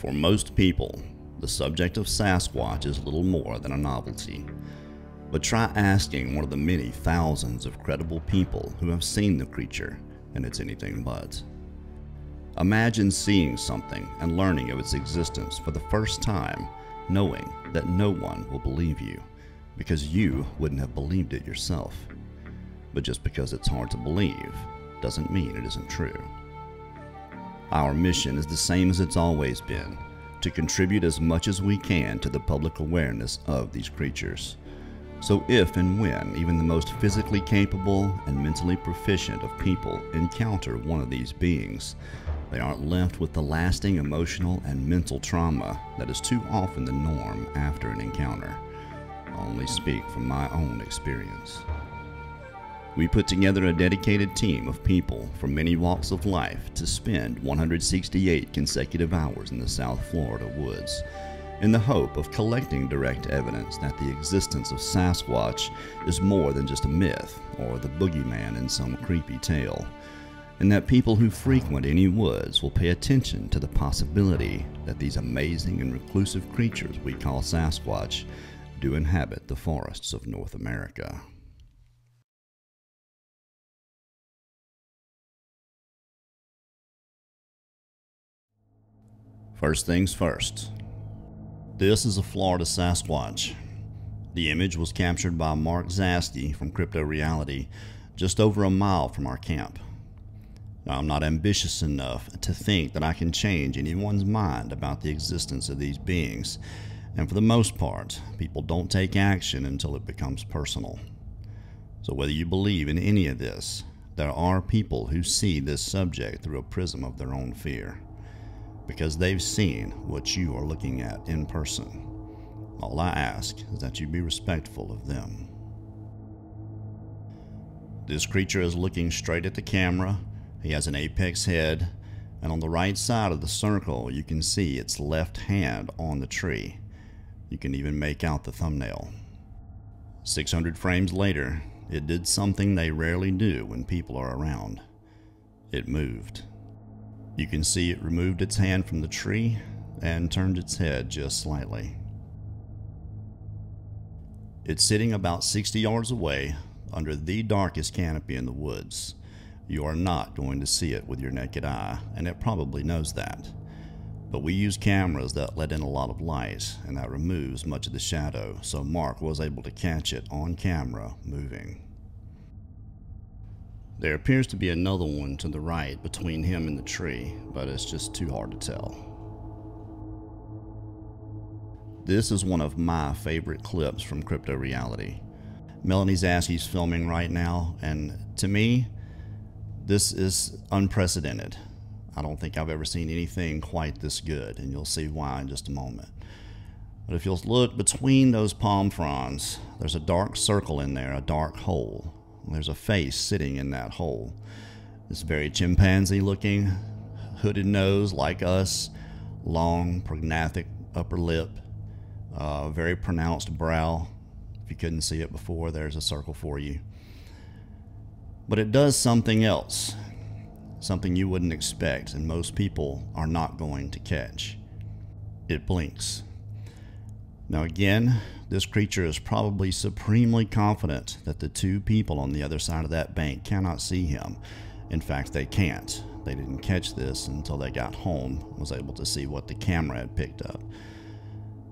For most people, the subject of Sasquatch is little more than a novelty. But try asking one of the many thousands of credible people who have seen the creature, and it's anything but. Imagine seeing something and learning of its existence for the first time, knowing that no one will believe you, because you wouldn't have believed it yourself. But just because it's hard to believe doesn't mean it isn't true. Our mission is the same as it's always been to contribute as much as we can to the public awareness of these creatures. So, if and when even the most physically capable and mentally proficient of people encounter one of these beings, they aren't left with the lasting emotional and mental trauma that is too often the norm after an encounter. I only speak from my own experience. We put together a dedicated team of people from many walks of life to spend 168 consecutive hours in the South Florida woods in the hope of collecting direct evidence that the existence of Sasquatch is more than just a myth or the boogeyman in some creepy tale, and that people who frequent any woods will pay attention to the possibility that these amazing and reclusive creatures we call Sasquatch do inhabit the forests of North America. First things first. This is a Florida Sasquatch. The image was captured by Mark Zaskey from Crypto Reality just over a mile from our camp. Now, I'm not ambitious enough to think that I can change anyone's mind about the existence of these beings, and for the most part, people don't take action until it becomes personal. So, whether you believe in any of this, there are people who see this subject through a prism of their own fear because they've seen what you are looking at in person. All I ask is that you be respectful of them. This creature is looking straight at the camera. He has an apex head, and on the right side of the circle, you can see its left hand on the tree. You can even make out the thumbnail. 600 frames later, it did something they rarely do when people are around. It moved. You can see it removed its hand from the tree and turned its head just slightly. It's sitting about 60 yards away under the darkest canopy in the woods. You are not going to see it with your naked eye, and it probably knows that. But we use cameras that let in a lot of light, and that removes much of the shadow, so Mark was able to catch it on camera moving. There appears to be another one to the right between him and the tree, but it's just too hard to tell. This is one of my favorite clips from Crypto Reality. Melanie Zaskey's filming right now, and to me, this is unprecedented. I don't think I've ever seen anything quite this good, and you'll see why in just a moment. But if you'll look between those palm fronds, there's a dark circle in there, a dark hole. There's a face sitting in that hole. It's very chimpanzee looking, hooded nose like us, long, prognathic upper lip, uh, very pronounced brow. If you couldn't see it before, there's a circle for you. But it does something else, something you wouldn't expect, and most people are not going to catch. It blinks. Now, again, this creature is probably supremely confident that the two people on the other side of that bank cannot see him. In fact, they can't. They didn't catch this until they got home, was able to see what the camera had picked up.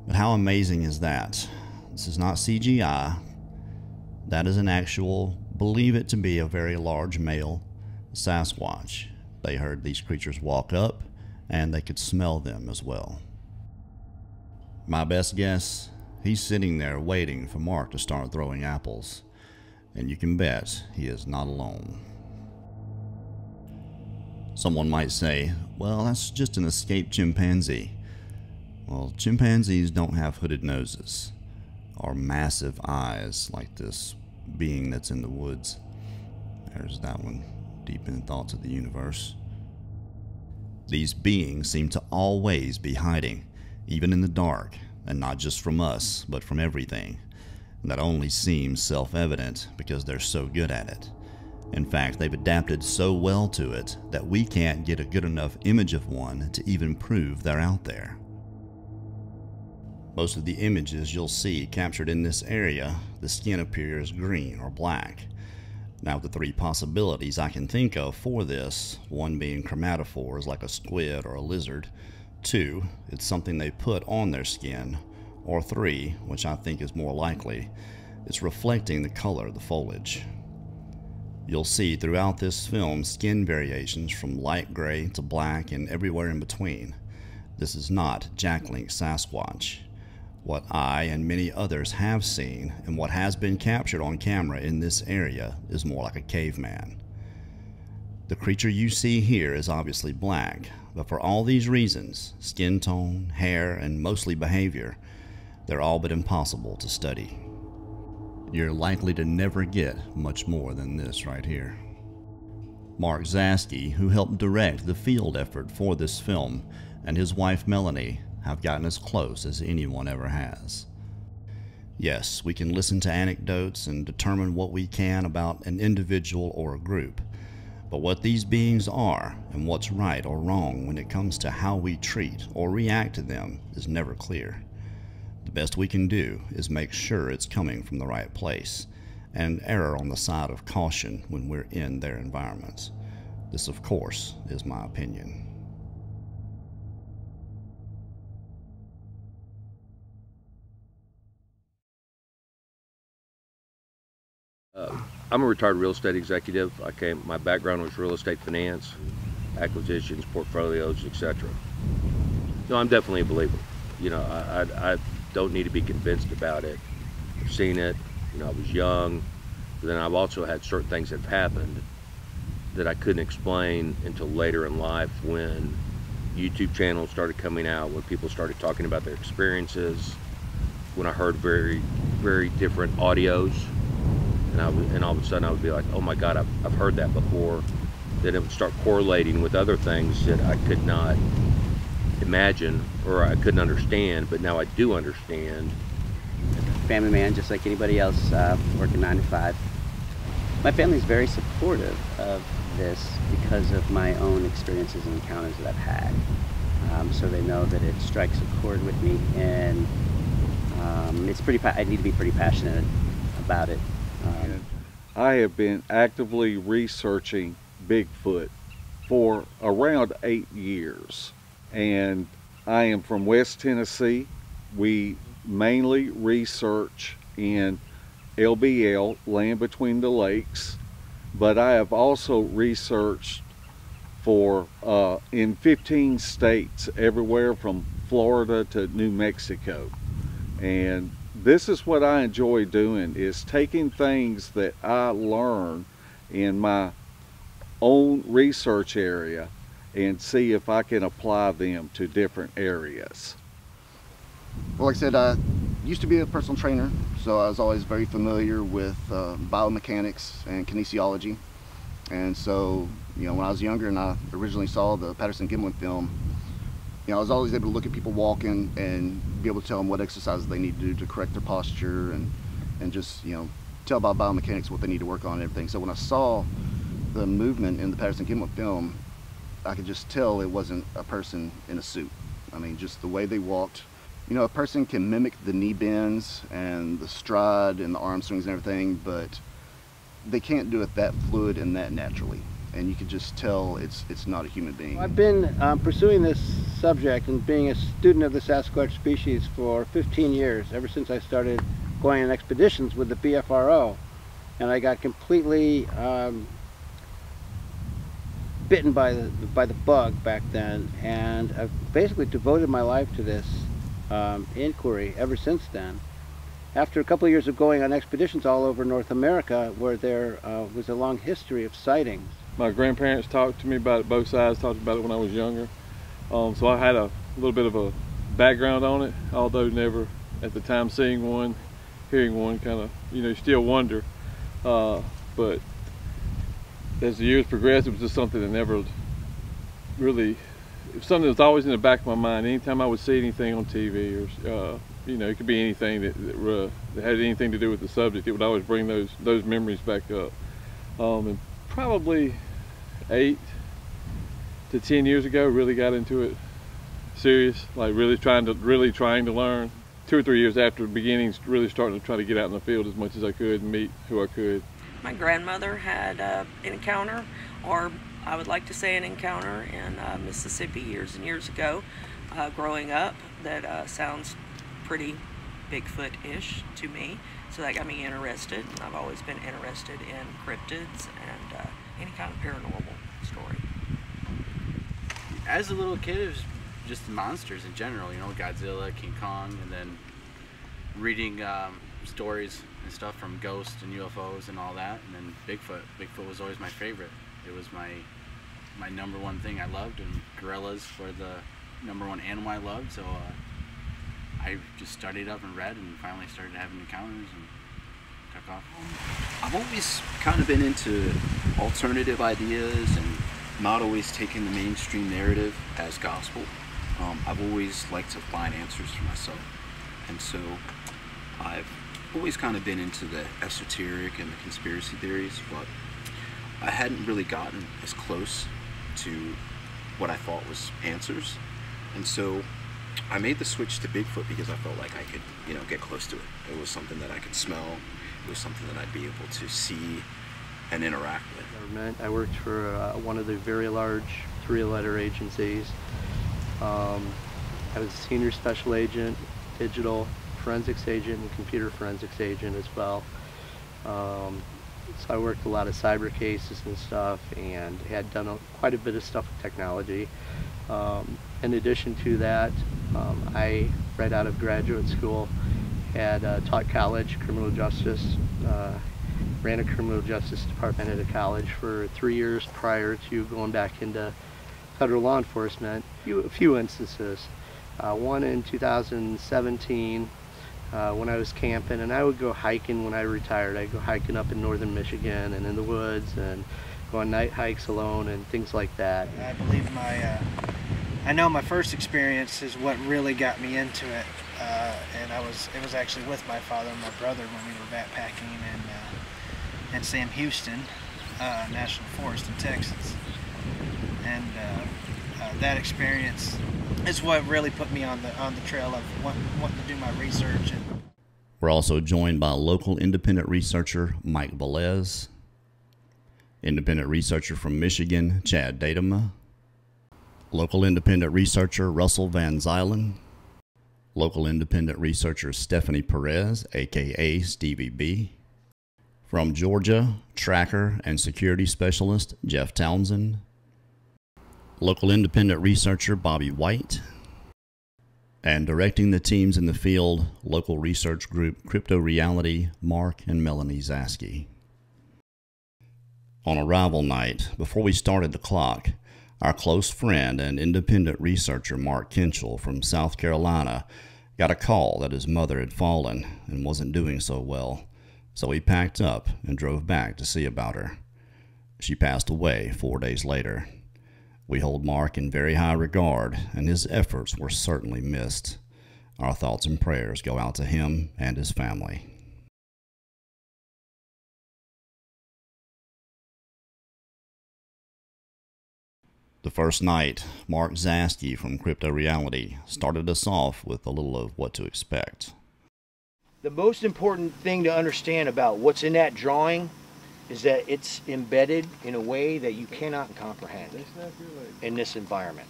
But how amazing is that? This is not CGI. That is an actual, believe it to be a very large male Sasquatch. They heard these creatures walk up, and they could smell them as well. My best guess He's sitting there waiting for Mark to start throwing apples, and you can bet he is not alone. Someone might say, well, that's just an escaped chimpanzee. Well, chimpanzees don't have hooded noses or massive eyes like this being that's in the woods. There's that one, deep in the thoughts of the universe. These beings seem to always be hiding, even in the dark, and not just from us, but from everything. That only seems self evident because they're so good at it. In fact, they've adapted so well to it that we can't get a good enough image of one to even prove they're out there. Most of the images you'll see captured in this area, the skin appears green or black. Now, the three possibilities I can think of for this one being chromatophores like a squid or a lizard, two, it's something they put on their skin, or three, which I think is more likely, it's reflecting the color of the foliage. You'll see throughout this film skin variations from light gray to black and everywhere in between. This is not Jack Link Sasquatch. What I and many others have seen and what has been captured on camera in this area is more like a caveman. The creature you see here is obviously black, but for all these reasons skin tone, hair, and mostly behavior they're all but impossible to study. You're likely to never get much more than this right here. Mark Zaskey, who helped direct the field effort for this film, and his wife Melanie have gotten as close as anyone ever has. Yes, we can listen to anecdotes and determine what we can about an individual or a group, but what these beings are and what's right or wrong when it comes to how we treat or react to them is never clear. The best we can do is make sure it's coming from the right place and err on the side of caution when we're in their environments. This, of course, is my opinion. Uh, I'm a retired real estate executive. I came. My background was real estate finance, acquisitions, portfolios, etc. No, I'm definitely a believer. You know, I, I, I don't need to be convinced about it. I've seen it. You know, I was young. But then I've also had certain things that have happened that I couldn't explain until later in life when YouTube channels started coming out, when people started talking about their experiences, when I heard very, very different audios and I would, and all of a sudden I would be like, oh my God, I've, I've heard that before. Then it would start correlating with other things that I could not imagine or I couldn't understand, but now I do understand. Family man, just like anybody else, uh, working nine to five. My family is very supportive of this because of my own experiences and encounters that I've had. Um, so they know that it strikes a chord with me, and um, it's pretty. I need to be pretty passionate about it um, I have been actively researching Bigfoot for around eight years. And I am from West Tennessee. We mainly research in LBL, Land Between the Lakes, but I have also researched for uh, in 15 states, everywhere from Florida to New Mexico. And this is what I enjoy doing is taking things that I learn in my own research area and see if I can apply them to different areas. Well, like I said, I used to be a personal trainer, so I was always very familiar with uh, biomechanics and kinesiology. And so, you know, when I was younger and I originally saw the Patterson Gimlin film, you know, I was always able to look at people walking and be able to tell them what exercises they need to do to correct their posture and, and just, you know, tell about biomechanics what they need to work on and everything. So when I saw the movement in the Patterson Gimlin film, I could just tell it wasn't a person in a suit. I mean, just the way they walked. You know, a person can mimic the knee bends and the stride and the arm swings and everything, but they can't do it that fluid and that naturally and you can just tell it's it's not a human being. I've been um, pursuing this subject and being a student of the Sasquatch species for 15 years, ever since I started going on expeditions with the BFRO. And I got completely um, bitten by the, by the bug back then, and I've basically devoted my life to this um, inquiry ever since then. After a couple of years of going on expeditions all over North America, where there uh, was a long history of sightings, my grandparents talked to me about it, both sides talked about it when I was younger. Um, so I had a little bit of a background on it, although never at the time seeing one, hearing one kind of, you know, still wonder. Uh, but as the years progressed, it was just something that never really, something that was always in the back of my mind. Anytime I would see anything on TV or, uh, you know, it could be anything that, that, uh, that, had anything to do with the subject, it would always bring those those memories back up. Um, and probably eight to ten years ago. Really got into it serious, like really trying to really trying to learn. Two or three years after the beginning, really starting to try to get out in the field as much as I could and meet who I could. My grandmother had uh, an encounter, or I would like to say an encounter in uh, Mississippi years and years ago, uh, growing up. That uh, sounds pretty Bigfoot-ish to me, so that got me interested. I've always been interested in cryptids and uh, any kind of paranormal. As a little kid, it was just monsters in general. You know, Godzilla, King Kong, and then reading um, stories and stuff from ghosts and UFOs and all that. And then Bigfoot. Bigfoot was always my favorite. It was my my number one thing I loved, and gorillas were the number one animal I loved. So uh, I just studied up and read, and finally started having encounters and took off. I've always kind of been into alternative ideas and not always taking the mainstream narrative as gospel. Um, I've always liked to find answers for myself. And so I've always kind of been into the esoteric and the conspiracy theories, but I hadn't really gotten as close to what I thought was answers. And so I made the switch to Bigfoot because I felt like I could, you know, get close to it. It was something that I could smell. It was something that I'd be able to see and interact with. Government. I worked for uh, one of the very large three-letter agencies. Um, I was a senior special agent, digital forensics agent, and computer forensics agent as well. Um, so I worked a lot of cyber cases and stuff and had done a, quite a bit of stuff with technology. Um, in addition to that, um, I, right out of graduate school, had uh, taught college criminal justice, uh, ran a criminal justice department at a college for three years prior to going back into federal law enforcement. A few, a few instances. Uh, one in 2017 uh, when I was camping, and I would go hiking when I retired. I'd go hiking up in northern Michigan and in the woods and go on night hikes alone and things like that. I believe my, uh, I know my first experience is what really got me into it, uh, and I was, it was actually with my father and my brother when we were backpacking in, in Sam Houston uh, National Forest in Texas, and uh, uh, that experience is what really put me on the on the trail of wanting, wanting to do my research. And We're also joined by local independent researcher Mike Velez, independent researcher from Michigan Chad Datema, local independent researcher Russell Van Zylen, local independent researcher Stephanie Perez, aka Stevie B, from Georgia, tracker and security specialist Jeff Townsend, local independent researcher Bobby White, and directing the teams in the field, local research group Crypto Reality, Mark and Melanie Zaskey. On arrival night, before we started the clock, our close friend and independent researcher Mark Kinchell from South Carolina got a call that his mother had fallen and wasn't doing so well, so he packed up and drove back to see about her. She passed away four days later. We hold Mark in very high regard, and his efforts were certainly missed. Our thoughts and prayers go out to him and his family. The first night, Mark Zaskey from Crypto Reality started us off with a little of what to expect. The most important thing to understand about what's in that drawing is that it's embedded in a way that you cannot comprehend in this environment.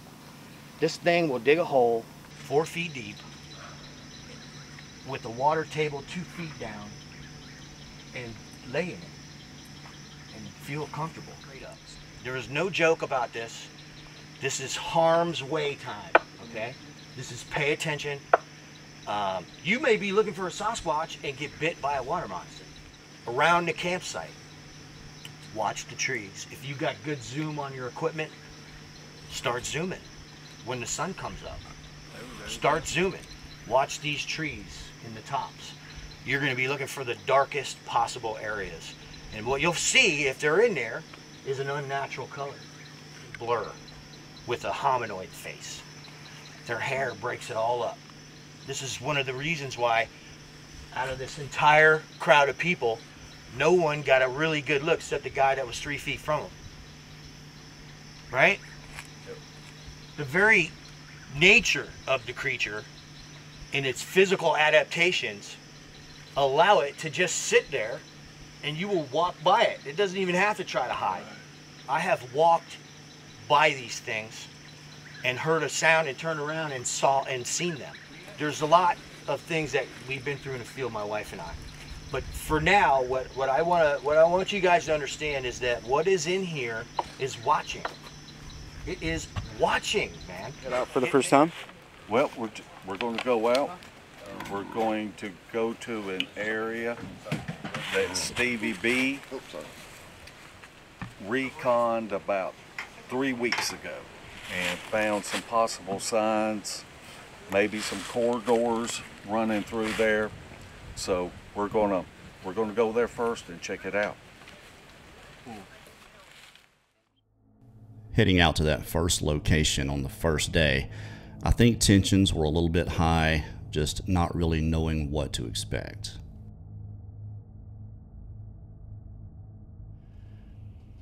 This thing will dig a hole four feet deep with the water table two feet down and lay in it and feel comfortable. There is no joke about this. This is harm's way time, okay? This is pay attention. Um, you may be looking for a Sasquatch and get bit by a water monster around the campsite watch the trees. If you've got good zoom on your equipment, start zooming when the sun comes up. Start zooming. Watch these trees in the tops. You're going to be looking for the darkest possible areas. And what you'll see if they're in there is an unnatural color, blur, with a hominoid face. Their hair breaks it all up. This is one of the reasons why out of this entire crowd of people, no one got a really good look except the guy that was three feet from him. Right? The very nature of the creature and its physical adaptations allow it to just sit there and you will walk by it. It doesn't even have to try to hide. I have walked by these things and heard a sound and turned around and saw and seen them. There's a lot of things that we've been through in the field, my wife and I. But for now, what, what I want to what I want you guys to understand is that what is in here is watching. It is watching, man. Get out for the first time? Well, we're, we're going to go out. We're going to go to an area that Stevie B reconned about three weeks ago and found some possible signs, maybe some corridors running through there. So we're gonna we're gonna go there first and check it out. Heading out to that first location on the first day, I think tensions were a little bit high, just not really knowing what to expect.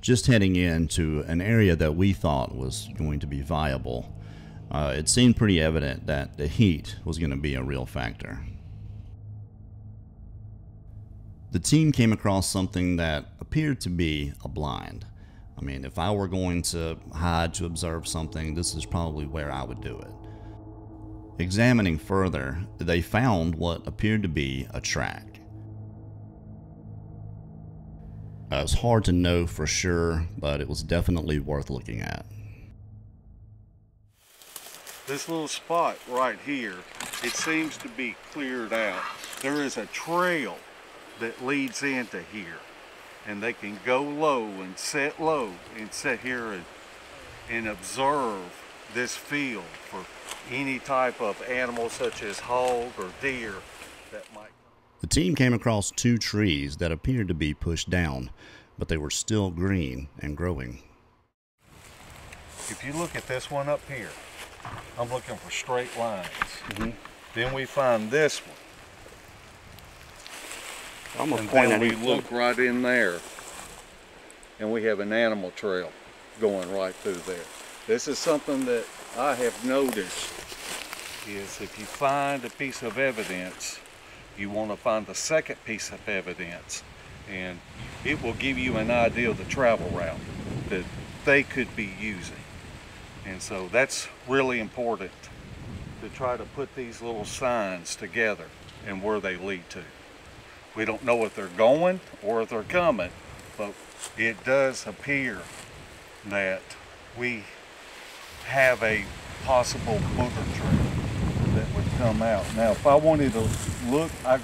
Just heading into an area that we thought was going to be viable, uh, it seemed pretty evident that the heat was going to be a real factor. The team came across something that appeared to be a blind. I mean, if I were going to hide to observe something, this is probably where I would do it. Examining further, they found what appeared to be a track. Uh, it's hard to know for sure, but it was definitely worth looking at. This little spot right here, it seems to be cleared out. There is a trail that leads into here. And they can go low and set low and sit here and, and observe this field for any type of animal such as hog or deer that might. The team came across two trees that appeared to be pushed down, but they were still green and growing. If you look at this one up here, I'm looking for straight lines. Then we find this one. Almost and point then we look right in there, and we have an animal trail going right through there. This is something that I have noticed is if you find a piece of evidence, you want to find the second piece of evidence, and it will give you an idea of the travel route that they could be using. And so that's really important to try to put these little signs together and where they lead to. We don't know if they're going or if they're coming, but it does appear that we have a possible booger trail that would come out. Now, if I wanted to look, I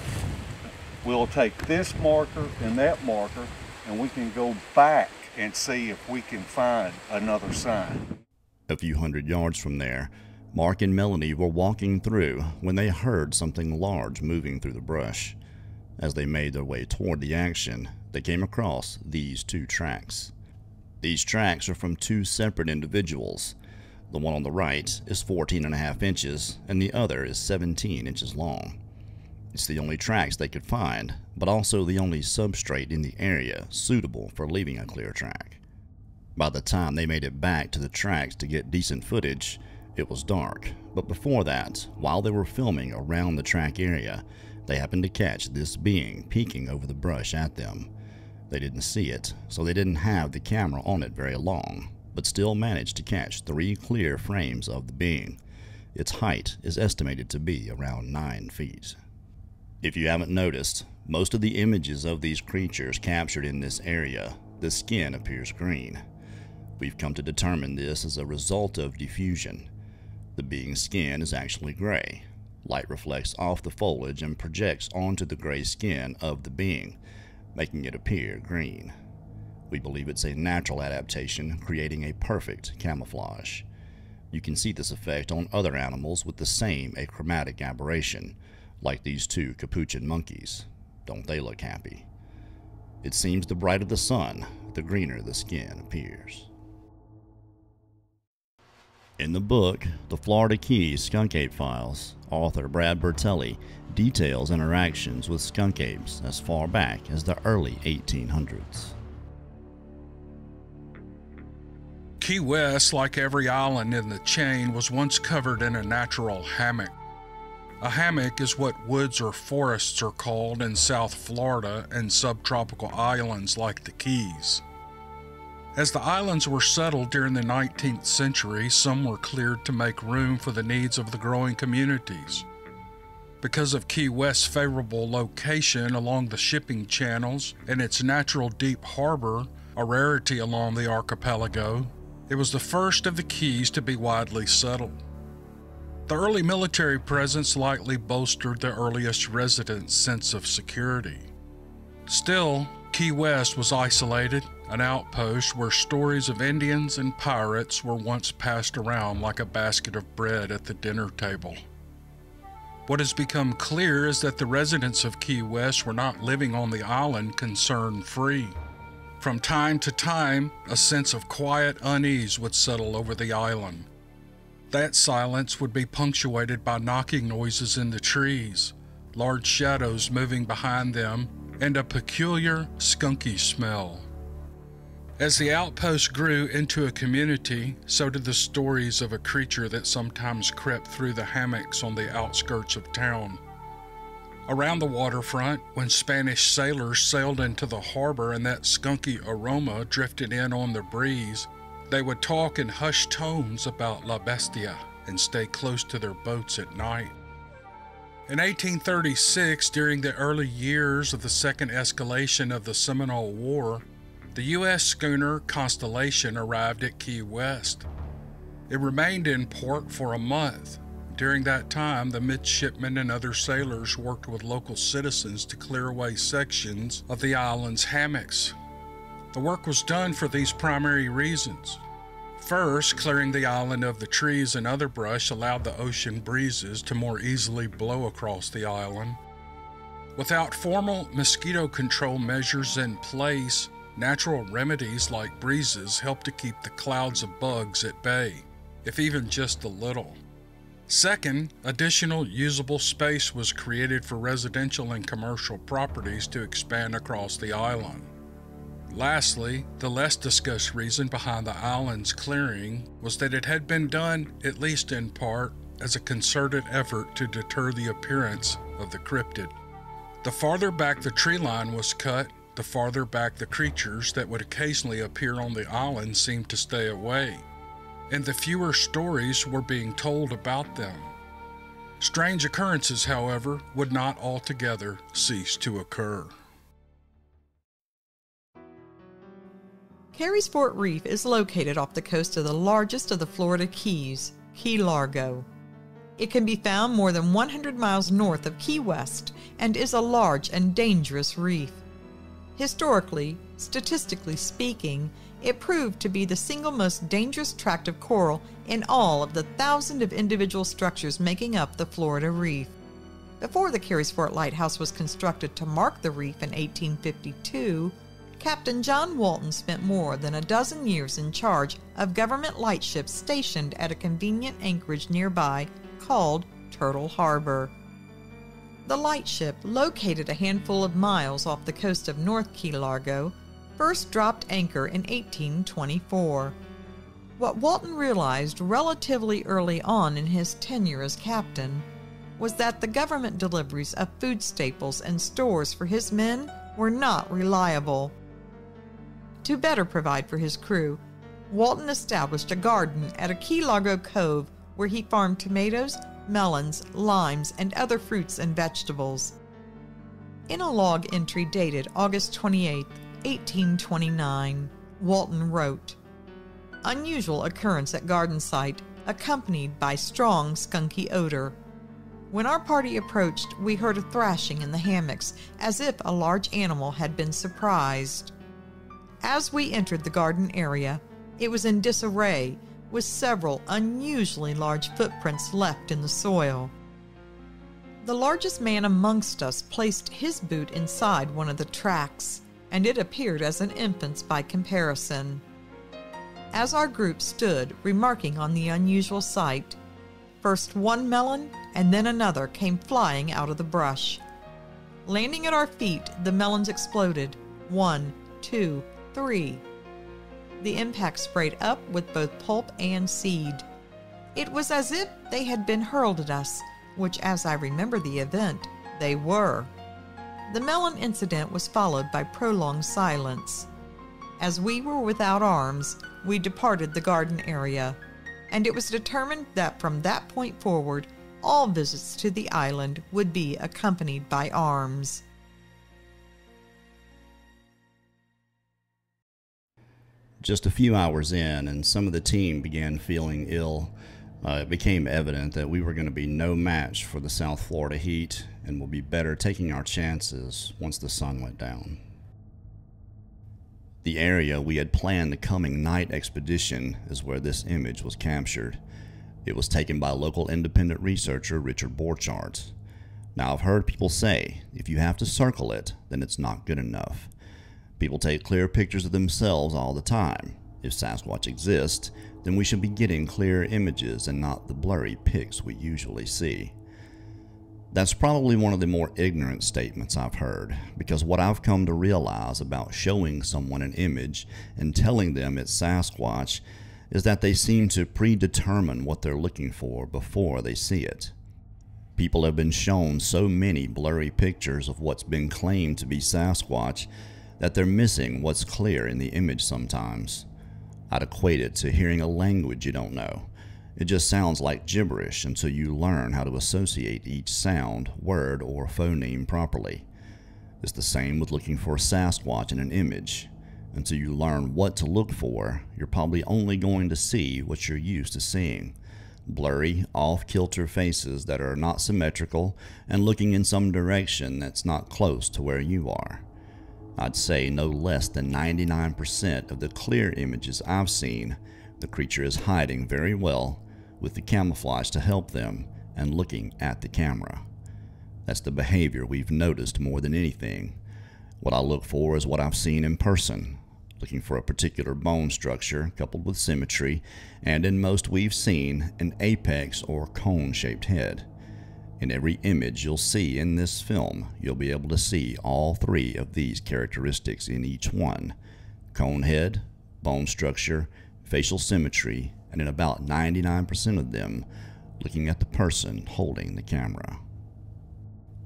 will take this marker and that marker, and we can go back and see if we can find another sign. A few hundred yards from there, Mark and Melanie were walking through when they heard something large moving through the brush. As they made their way toward the action, they came across these two tracks. These tracks are from two separate individuals. The one on the right is 14 and a half inches, and the other is 17 inches long. It's the only tracks they could find, but also the only substrate in the area suitable for leaving a clear track. By the time they made it back to the tracks to get decent footage, it was dark, but before that, while they were filming around the track area, they happened to catch this being peeking over the brush at them. They didn't see it, so they didn't have the camera on it very long, but still managed to catch three clear frames of the being. Its height is estimated to be around 9 feet. If you haven't noticed, most of the images of these creatures captured in this area, the skin appears green. We've come to determine this as a result of diffusion. The being's skin is actually gray. Light reflects off the foliage and projects onto the gray skin of the being, making it appear green. We believe it's a natural adaptation, creating a perfect camouflage. You can see this effect on other animals with the same achromatic aberration, like these two capuchin monkeys. Don't they look happy? It seems the brighter the sun, the greener the skin appears. In the book, The Florida Keys Skunk Ape Files, author Brad Bertelli details interactions with skunk apes as far back as the early 1800s. Key West, like every island in the chain, was once covered in a natural hammock. A hammock is what woods or forests are called in South Florida and subtropical islands like the Keys. As the islands were settled during the 19th century, some were cleared to make room for the needs of the growing communities. Because of Key West's favorable location along the shipping channels and its natural deep harbor, a rarity along the archipelago, it was the first of the Keys to be widely settled. The early military presence likely bolstered the earliest residents' sense of security. Still, Key West was isolated, an outpost where stories of Indians and pirates were once passed around like a basket of bread at the dinner table. What has become clear is that the residents of Key West were not living on the island concern free. From time to time, a sense of quiet unease would settle over the island. That silence would be punctuated by knocking noises in the trees, large shadows moving behind them, and a peculiar, skunky smell. As the outpost grew into a community, so did the stories of a creature that sometimes crept through the hammocks on the outskirts of town. Around the waterfront, when Spanish sailors sailed into the harbor and that skunky aroma drifted in on the breeze, they would talk in hushed tones about La Bestia and stay close to their boats at night. In 1836, during the early years of the second escalation of the Seminole War, the U.S. schooner Constellation arrived at Key West. It remained in port for a month during that time, the midshipmen and other sailors worked with local citizens to clear away sections of the island's hammocks. The work was done for these primary reasons. First, clearing the island of the trees and other brush allowed the ocean breezes to more easily blow across the island. Without formal mosquito control measures in place, natural remedies like breezes help to keep the clouds of bugs at bay, if even just a little. Second, additional usable space was created for residential and commercial properties to expand across the island. Lastly, the less discussed reason behind the island's clearing was that it had been done, at least in part, as a concerted effort to deter the appearance of the cryptid. The farther back the tree line was cut, the farther back the creatures that would occasionally appear on the island seemed to stay away and the fewer stories were being told about them. Strange occurrences, however, would not altogether cease to occur. Carysfort Reef is located off the coast of the largest of the Florida Keys, Key Largo. It can be found more than 100 miles north of Key West and is a large and dangerous reef. Historically, statistically speaking, it proved to be the single most dangerous tract of coral in all of the thousand of individual structures making up the Florida Reef. Before the Carysfort Lighthouse was constructed to mark the reef in 1852, Captain John Walton spent more than a dozen years in charge of government lightships stationed at a convenient anchorage nearby called Turtle Harbor. The lightship, located a handful of miles off the coast of North Key Largo, first dropped anchor in 1824. What Walton realized relatively early on in his tenure as captain was that the government deliveries of food staples and stores for his men were not reliable. To better provide for his crew, Walton established a garden at a Key Largo cove where he farmed tomatoes, melons, limes, and other fruits and vegetables. In a log entry dated August 28, 1829, Walton wrote Unusual occurrence at garden site, accompanied by strong skunky odor. When our party approached, we heard a thrashing in the hammocks as if a large animal had been surprised. As we entered the garden area, it was in disarray, with several unusually large footprints left in the soil. The largest man amongst us placed his boot inside one of the tracks and it appeared as an infant's by comparison. As our group stood remarking on the unusual sight, first one melon and then another came flying out of the brush. Landing at our feet, the melons exploded. One, two, three. The impact sprayed up with both pulp and seed. It was as if they had been hurled at us, which, as I remember the event, they were. The melon incident was followed by prolonged silence. As we were without arms, we departed the garden area, and it was determined that from that point forward, all visits to the island would be accompanied by arms. Just a few hours in, and some of the team began feeling ill. Uh, it became evident that we were going to be no match for the South Florida heat and will be better taking our chances once the sun went down. The area we had planned the coming night expedition is where this image was captured. It was taken by local independent researcher Richard Borchardt. Now, I've heard people say if you have to circle it, then it's not good enough. People take clear pictures of themselves all the time. If Sasquatch exists, then we should be getting clear images and not the blurry pics we usually see. That's probably one of the more ignorant statements I've heard, because what I've come to realize about showing someone an image and telling them it's Sasquatch is that they seem to predetermine what they're looking for before they see it. People have been shown so many blurry pictures of what's been claimed to be Sasquatch that they're missing what's clear in the image sometimes. I'd equate it to hearing a language you don't know it just sounds like gibberish until you learn how to associate each sound, word, or phoneme properly. It's the same with looking for a Sasquatch in an image. Until you learn what to look for, you're probably only going to see what you're used to seeing blurry, off kilter faces that are not symmetrical and looking in some direction that's not close to where you are. I'd say no less than 99% of the clear images I've seen, the creature is hiding very well with the camouflage to help them and looking at the camera. That's the behavior we've noticed more than anything. What I look for is what I've seen in person, looking for a particular bone structure coupled with symmetry, and in most we've seen, an apex or cone shaped head. In every image you'll see in this film, you'll be able to see all three of these characteristics in each one cone head, bone structure, facial symmetry, and in about 99% of them, looking at the person holding the camera.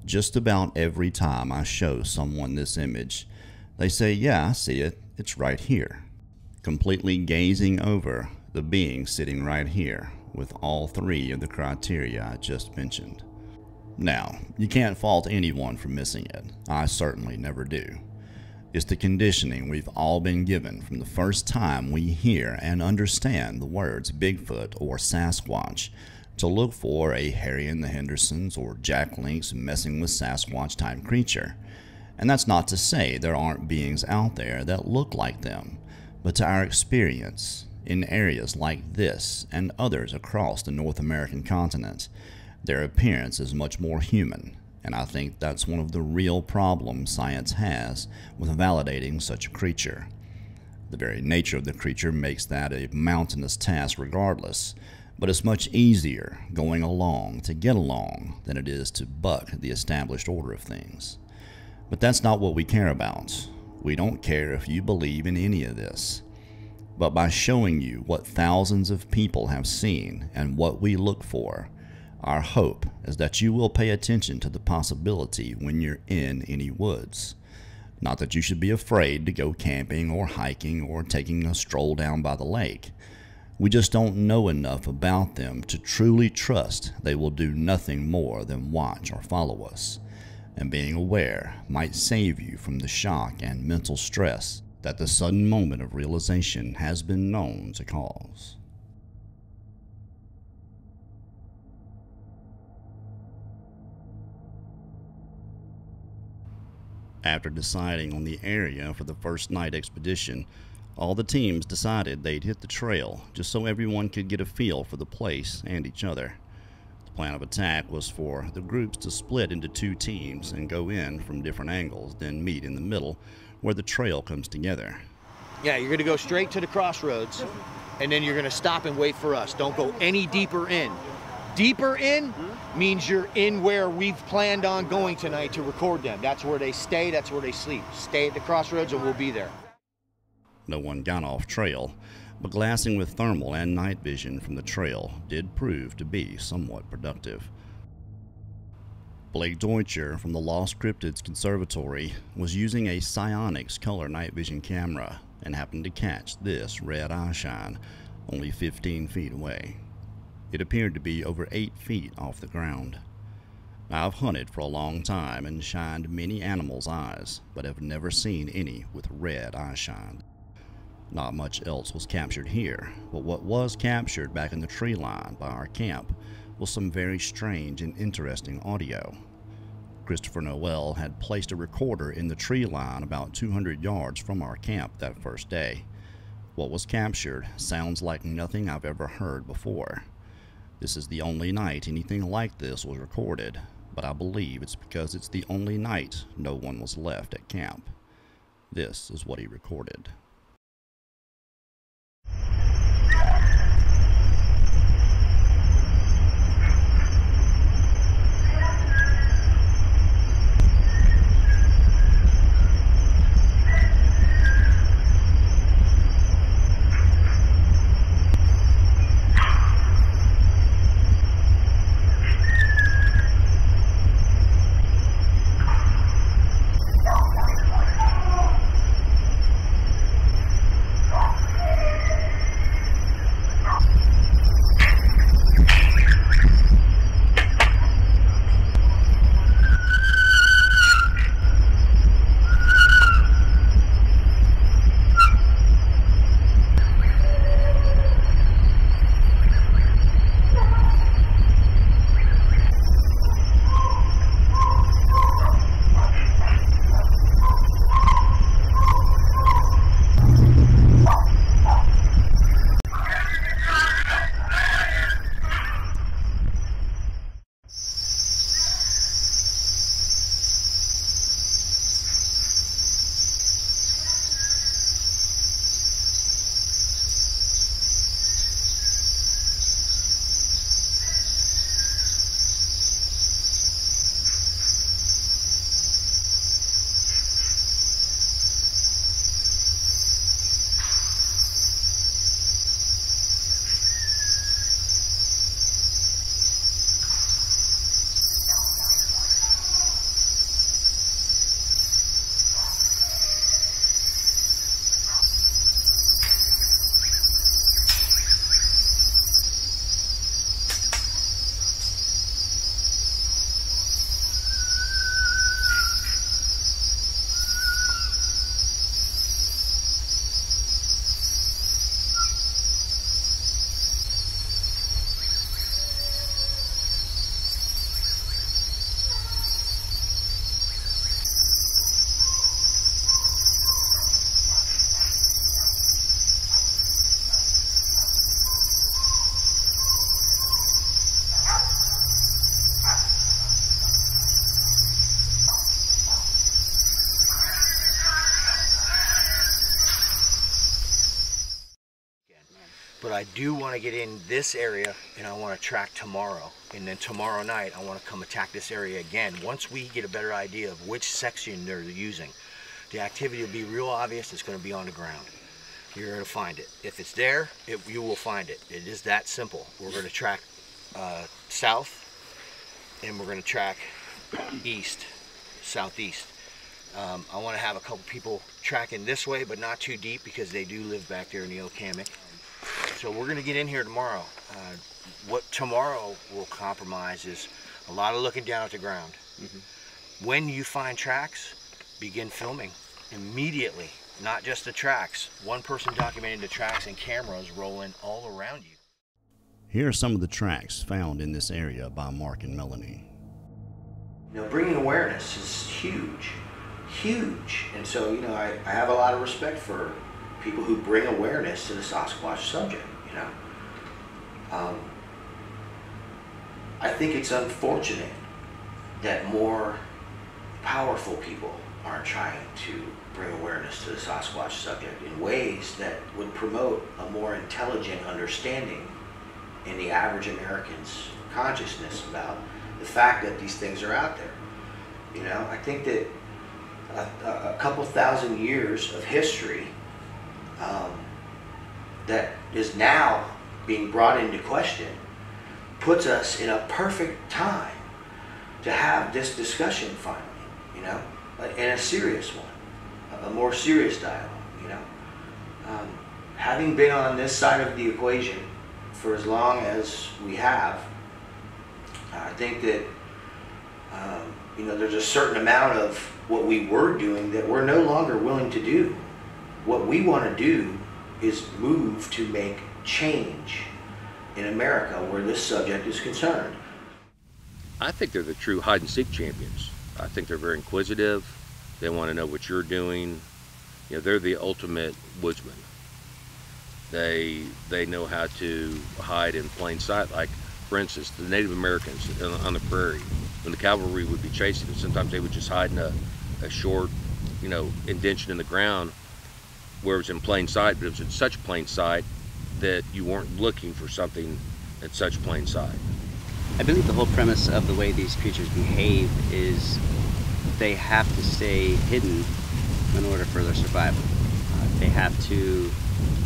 Just about every time I show someone this image, they say, Yeah, I see it, it's right here. Completely gazing over the being sitting right here with all three of the criteria I just mentioned. Now, you can't fault anyone for missing it. I certainly never do It's the conditioning we've all been given from the first time we hear and understand the words Bigfoot or Sasquatch to look for a Harry and the Hendersons or Jack Link's messing with Sasquatch type creature. And that's not to say there aren't beings out there that look like them, but to our experience, in areas like this and others across the North American continent, their appearance is much more human and I think that's one of the real problems science has with validating such a creature. The very nature of the creature makes that a mountainous task regardless, but it's much easier going along to get along than it is to buck the established order of things. But that's not what we care about. We don't care if you believe in any of this. But by showing you what thousands of people have seen and what we look for, our hope is that you will pay attention to the possibility when you're in any woods. Not that you should be afraid to go camping or hiking or taking a stroll down by the lake. We just don't know enough about them to truly trust they will do nothing more than watch or follow us. And being aware might save you from the shock and mental stress that the sudden moment of realization has been known to cause. After deciding on the area for the first night expedition, all the teams decided they'd hit the trail just so everyone could get a feel for the place and each other. The plan of attack was for the groups to split into two teams and go in from different angles, then meet in the middle where the trail comes together. Yeah, you're going to go straight to the crossroads. and then you're going to stop and wait for us. Don't go any deeper in. Deeper in hmm? means you're in where we've planned on going tonight to record them. That's where they stay, that's where they sleep. Stay at the crossroads and we'll be there. No one got off trail, but glassing with thermal and night vision from the trail did prove to be somewhat productive. Blake Deutscher from the Lost Cryptids Conservatory was using a SiOnyx color night vision camera and happened to catch this red eye shine only 15 feet away. It appeared to be over 8 feet off the ground. I've hunted for a long time and shined many animals' eyes, but have never seen any with red eyeshine. Not much else was captured here, but what was captured back in the tree line by our camp was some very strange and interesting audio. Christopher Noel had placed a recorder in the tree line about 200 yards from our camp that first day. What was captured sounds like nothing I've ever heard before. This is the only night anything like this was recorded, but I believe it's because it's the only night no one was left at camp. This is what he recorded. I do want to get in this area and I want to track tomorrow. And then tomorrow night, I want to come attack this area again. Once we get a better idea of which section they're using, the activity will be real obvious. It's going to be on the ground. You're going to find it. If it's there, it, you will find it. It is that simple. We're going to track uh, south and we're going to track east, southeast. Um, I want to have a couple people tracking this way, but not too deep because they do live back there in the Okamic. So we're going to get in here tomorrow. Uh, what tomorrow will compromise is a lot of looking down at the ground. When you find tracks, begin filming immediately. Not just the tracks. One person documenting the tracks and cameras rolling all around you. Here are some of the tracks found in this area by Mark and Melanie. You know, bringing awareness is huge, huge. And so, you know, I, I have a lot of respect for people who bring awareness to the Sasquatch subject, you know. Um, I think it's unfortunate that more powerful people aren't trying to bring awareness to the Sasquatch subject in ways that would promote a more intelligent understanding in the average American's consciousness about the fact that these things are out there. You know, I think that a, a couple thousand years of history um, that is now being brought into question puts us in a perfect time to have this discussion finally, you know, and a serious one, a more serious dialogue, you know. Um, having been on this side of the equation for as long as we have, I think that, um, you know, there's a certain amount of what we were doing that we're no longer willing to do. What we want to do is move to make change in America where this subject is concerned. I think they're the true hide and seek champions. I think they're very inquisitive. They want to know what you're doing. You know, they're the ultimate woodsman. They they know how to hide in plain sight. Like, for instance, the Native Americans on the prairie, when the cavalry would be chasing them, sometimes they would just hide in a, a short, you know, indention in the ground where it was in plain sight, but it was in such plain sight that you weren't looking for something at such plain sight. I believe the whole premise of the way these creatures behave is they have to stay hidden in order for their survival. Uh, they have to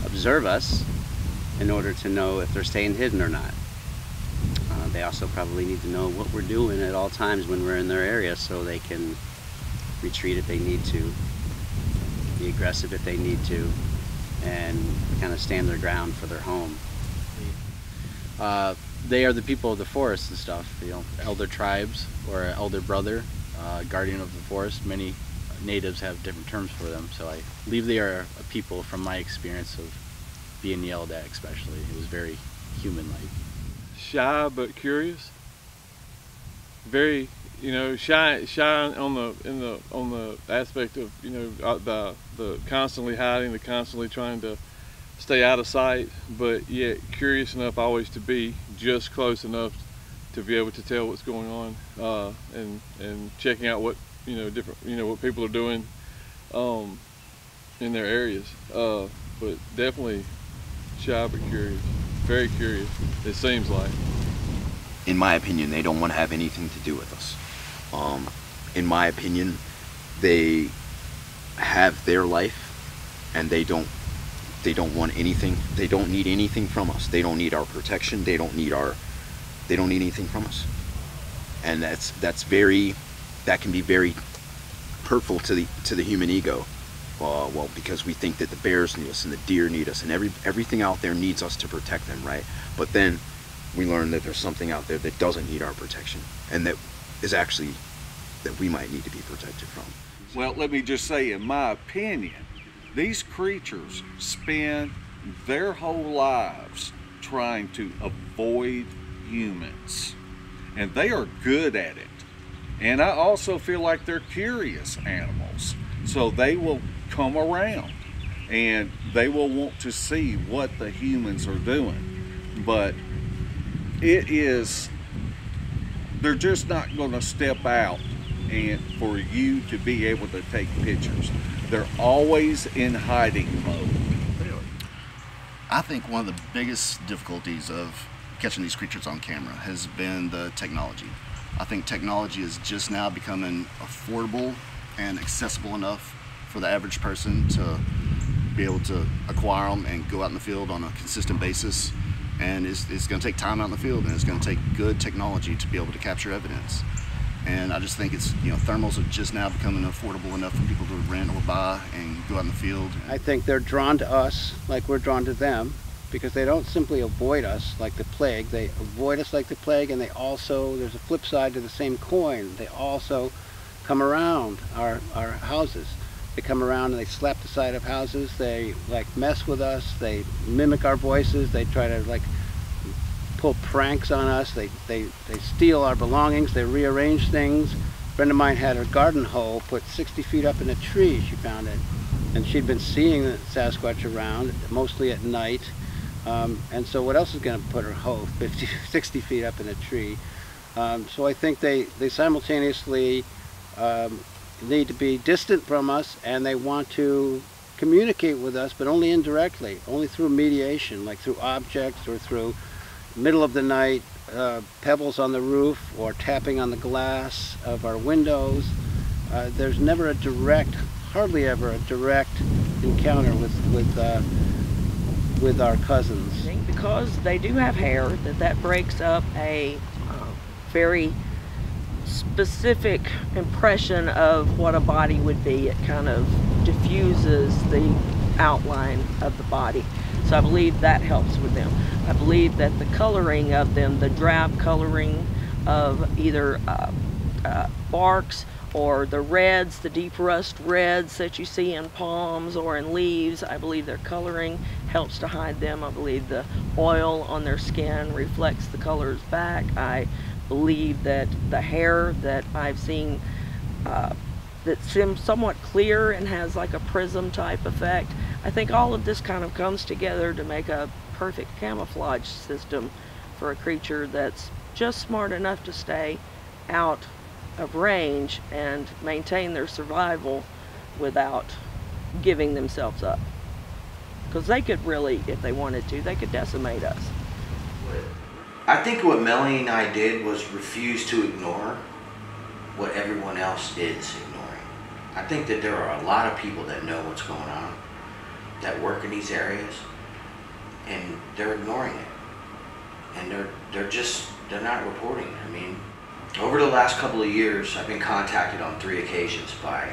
observe us in order to know if they're staying hidden or not. Uh, they also probably need to know what we're doing at all times when we're in their area so they can retreat if they need to, be aggressive if they need to, and kind of stand their ground for their home. Uh, they are the people of the forest and stuff, you know, elder tribes or elder brother, uh, guardian of the forest. Many natives have different terms for them, so I believe they are a people from my experience of being yelled at especially. It was very human-like. Shy but curious. Very, you know, shy, shy on the in the on the aspect of you know uh, the the constantly hiding, the constantly trying to stay out of sight, but yet curious enough always to be just close enough to be able to tell what's going on uh, and and checking out what you know different you know what people are doing um, in their areas. Uh, but definitely shy but curious, very curious. It seems like. In my opinion, they don't want to have anything to do with us. Um, in my opinion, they have their life, and they don't they don't want anything. They don't need anything from us. They don't need our protection. They don't need our they don't need anything from us. And that's that's very that can be very hurtful to the to the human ego. Uh, well, because we think that the bears need us and the deer need us and every everything out there needs us to protect them, right? But then we learn that there's something out there that doesn't need our protection and that is actually that we might need to be protected from. Well, let me just say, in my opinion, these creatures spend their whole lives trying to avoid humans, and they are good at it. And I also feel like they're curious animals, so they will come around and they will want to see what the humans are doing. But it is, they're just not going to step out and for you to be able to take pictures. They're always in hiding mode. I think one of the biggest difficulties of catching these creatures on camera has been the technology. I think technology is just now becoming affordable and accessible enough for the average person to be able to acquire them and go out in the field on a consistent basis. And it's, it's going to take time out in the field and it's going to take good technology to be able to capture evidence. And I just think it's, you know, thermals are just now becoming affordable enough for people to rent or buy and go out in the field. I think they're drawn to us like we're drawn to them because they don't simply avoid us like the plague. They avoid us like the plague and they also, there's a flip side to the same coin. They also come around our, our houses. They come around and they slap the side of houses. They like mess with us. They mimic our voices. They try to like pull pranks on us. They, they, they steal our belongings. They rearrange things. A friend of mine had her garden hoe put 60 feet up in a tree. She found it. And she'd been seeing the Sasquatch around, mostly at night. Um, and so what else is going to put her hoe 50, 60 feet up in a tree? Um, so I think they, they simultaneously um, need to be distant from us and they want to communicate with us, but only indirectly, only through mediation, like through objects or through middle of the night uh, pebbles on the roof or tapping on the glass of our windows. Uh, there's never a direct, hardly ever a direct encounter with with uh, with our cousins. Because they do have hair, that that breaks up a uh, very specific impression of what a body would be. It kind of diffuses the outline of the body. So I believe that helps with them. I believe that the coloring of them, the drab coloring of either uh, uh, barks or the reds, the deep rust reds that you see in palms or in leaves, I believe their coloring helps to hide them. I believe the oil on their skin reflects the colors back. I believe that the hair that I've seen uh, that seems somewhat clear and has like a prism type effect. I think all of this kind of comes together to make a perfect camouflage system for a creature that's just smart enough to stay out of range and maintain their survival without giving themselves up. Because they could really, if they wanted to, they could decimate us. I think what Melanie and I did was refuse to ignore what everyone else ignoring. I think that there are a lot of people that know what's going on, that work in these areas, and they're ignoring it. And they're they're just they're not reporting. I mean, over the last couple of years, I've been contacted on three occasions by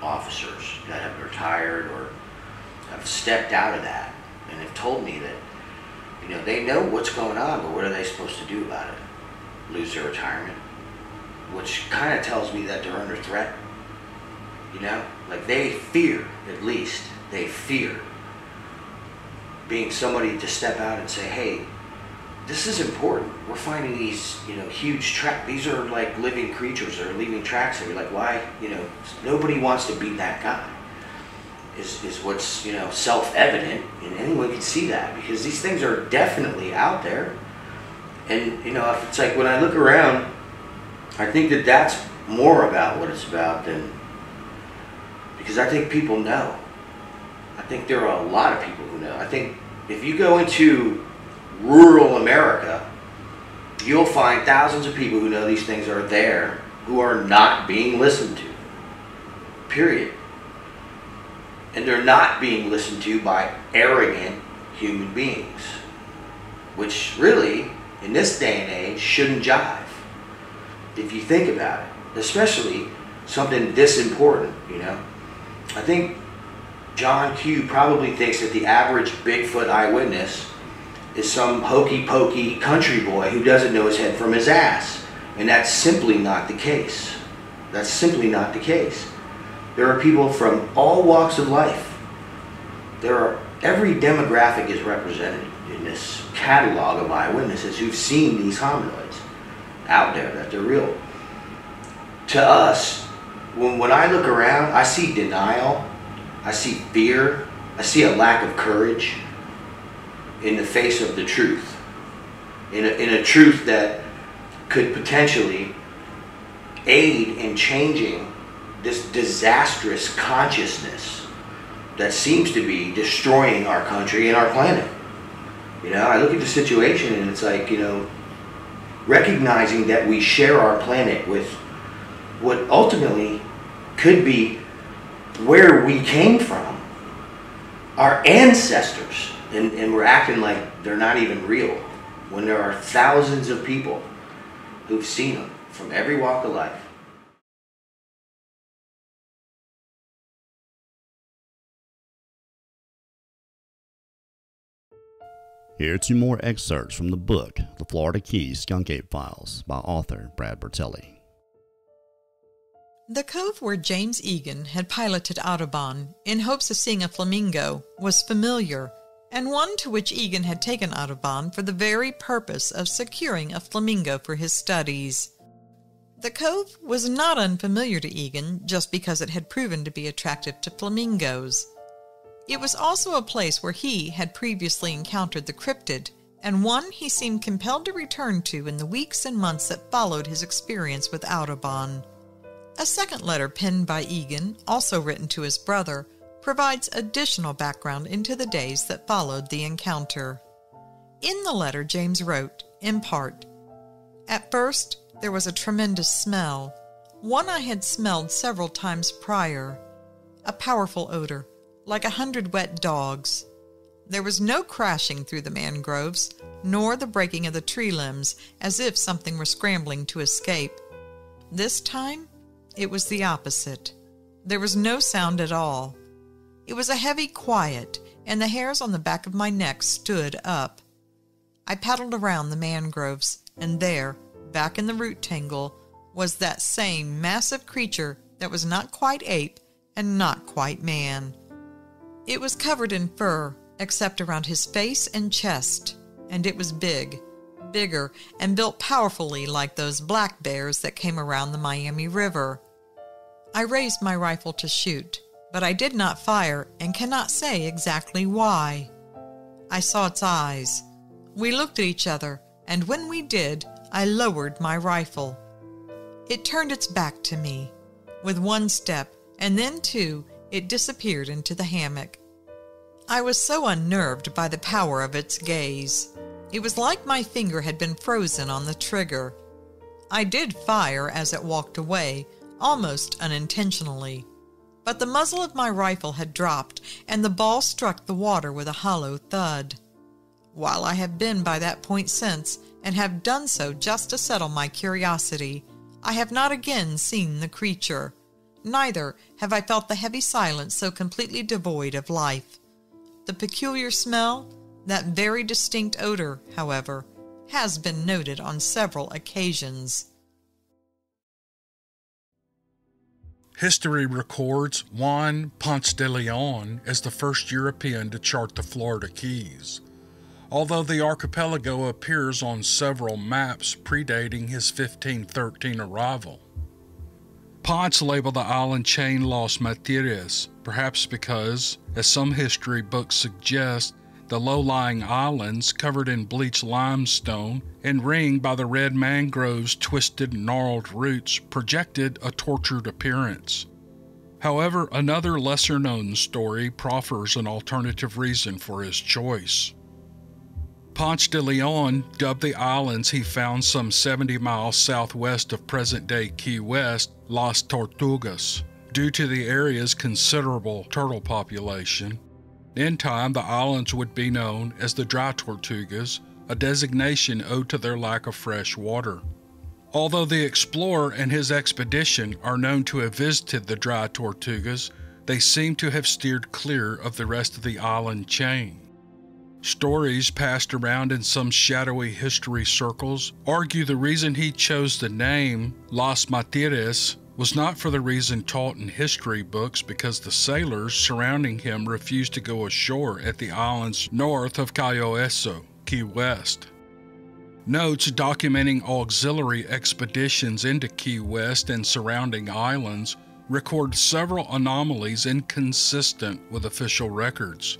officers that have retired or have stepped out of that and have told me that you know they know what's going on, but what are they supposed to do about it? Lose their retirement, which kind of tells me that they're under threat. You know, like they fear, at least they fear being somebody to step out and say, hey, this is important. We're finding these, you know, huge track. These are like living creatures that are leaving tracks, and you're like, why? You know, nobody wants to be that guy. Is is what's you know self-evident, and anyone can see that because these things are definitely out there. And you know, it's like when I look around, I think that that's more about what it's about than because I think people know. I think there are a lot of people who know. I think if you go into rural America, you'll find thousands of people who know these things are there who are not being listened to. Period. And they're not being listened to by arrogant human beings, which really, in this day and age, shouldn't jive. If you think about it, especially something this important, you know. I think John Q probably thinks that the average Bigfoot eyewitness is some hokey pokey country boy who doesn't know his head from his ass. And that's simply not the case. That's simply not the case. There are people from all walks of life. There are every demographic is represented in this catalog of eyewitnesses who've seen these hominoids out there, that they're real. To us, when, when I look around, I see denial, I see fear, I see a lack of courage in the face of the truth. In a, in a truth that could potentially aid in changing this disastrous consciousness that seems to be destroying our country and our planet. You know, I look at the situation and it's like, you know, recognizing that we share our planet with what ultimately could be where we came from, our ancestors, and, and we're acting like they're not even real when there are thousands of people who've seen them from every walk of life. Here are two more excerpts from the book, The Florida Keys Skunk Ape Files, by author Brad Bertelli. The cove where James Egan had piloted Audubon in hopes of seeing a flamingo was familiar, and one to which Egan had taken Audubon for the very purpose of securing a flamingo for his studies. The cove was not unfamiliar to Egan just because it had proven to be attractive to flamingos. It was also a place where he had previously encountered the cryptid, and one he seemed compelled to return to in the weeks and months that followed his experience with Audubon. A second letter penned by Egan, also written to his brother, provides additional background into the days that followed the encounter. In the letter, James wrote, in part, At first, there was a tremendous smell, one I had smelled several times prior, a powerful odor, like a hundred wet dogs. There was no crashing through the mangroves, nor the breaking of the tree limbs as if something were scrambling to escape. This time, it was the opposite. There was no sound at all. It was a heavy quiet, and the hairs on the back of my neck stood up. I paddled around the mangroves, and there, back in the root tangle, was that same massive creature that was not quite ape and not quite man. It was covered in fur, except around his face and chest, and it was big, bigger, and built powerfully like those black bears that came around the Miami River. I raised my rifle to shoot, but I did not fire and cannot say exactly why. I saw its eyes. We looked at each other, and when we did, I lowered my rifle. It turned its back to me. With one step, and then two, it disappeared into the hammock. I was so unnerved by the power of its gaze. It was like my finger had been frozen on the trigger. I did fire as it walked away, almost unintentionally. But the muzzle of my rifle had dropped, and the ball struck the water with a hollow thud. While I have been by that point since, and have done so just to settle my curiosity, I have not again seen the creature. Neither have I felt the heavy silence so completely devoid of life. The peculiar smell, that very distinct odor, however, has been noted on several occasions. History records Juan Ponce de Leon as the first European to chart the Florida Keys, although the archipelago appears on several maps predating his 1513 arrival. Ponce labeled the island chain Los Martires, perhaps because, as some history books suggest, the low lying islands, covered in bleached limestone and ringed by the red mangrove's twisted, gnarled roots, projected a tortured appearance. However, another lesser known story proffers an alternative reason for his choice. Ponce de Leon dubbed the islands he found some 70 miles southwest of present day Key West Las Tortugas, due to the area's considerable turtle population in time, the islands would be known as the Dry Tortugas, a designation owed to their lack of fresh water. Although the explorer and his expedition are known to have visited the Dry Tortugas, they seem to have steered clear of the rest of the island chain. Stories passed around in some shadowy history circles argue the reason he chose the name Las Martires was not for the reason taught in history books because the sailors surrounding him refused to go ashore at the islands north of Cayo Hueso, Key West. Notes documenting auxiliary expeditions into Key West and surrounding islands record several anomalies inconsistent with official records.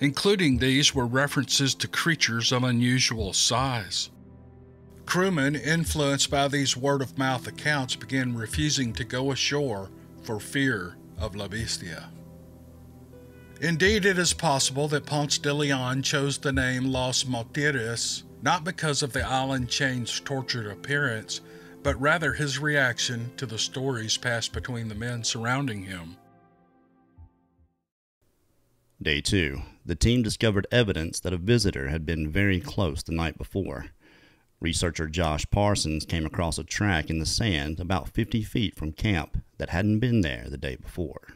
Including these were references to creatures of unusual size. Crewmen, influenced by these word of mouth accounts, began refusing to go ashore for fear of La Bestia. Indeed, it is possible that Ponce de Leon chose the name Los Martires not because of the island chain's tortured appearance, but rather his reaction to the stories passed between the men surrounding him. Day 2. The team discovered evidence that a visitor had been very close the night before. Researcher Josh Parsons came across a track in the sand about 50 feet from camp that hadn't been there the day before.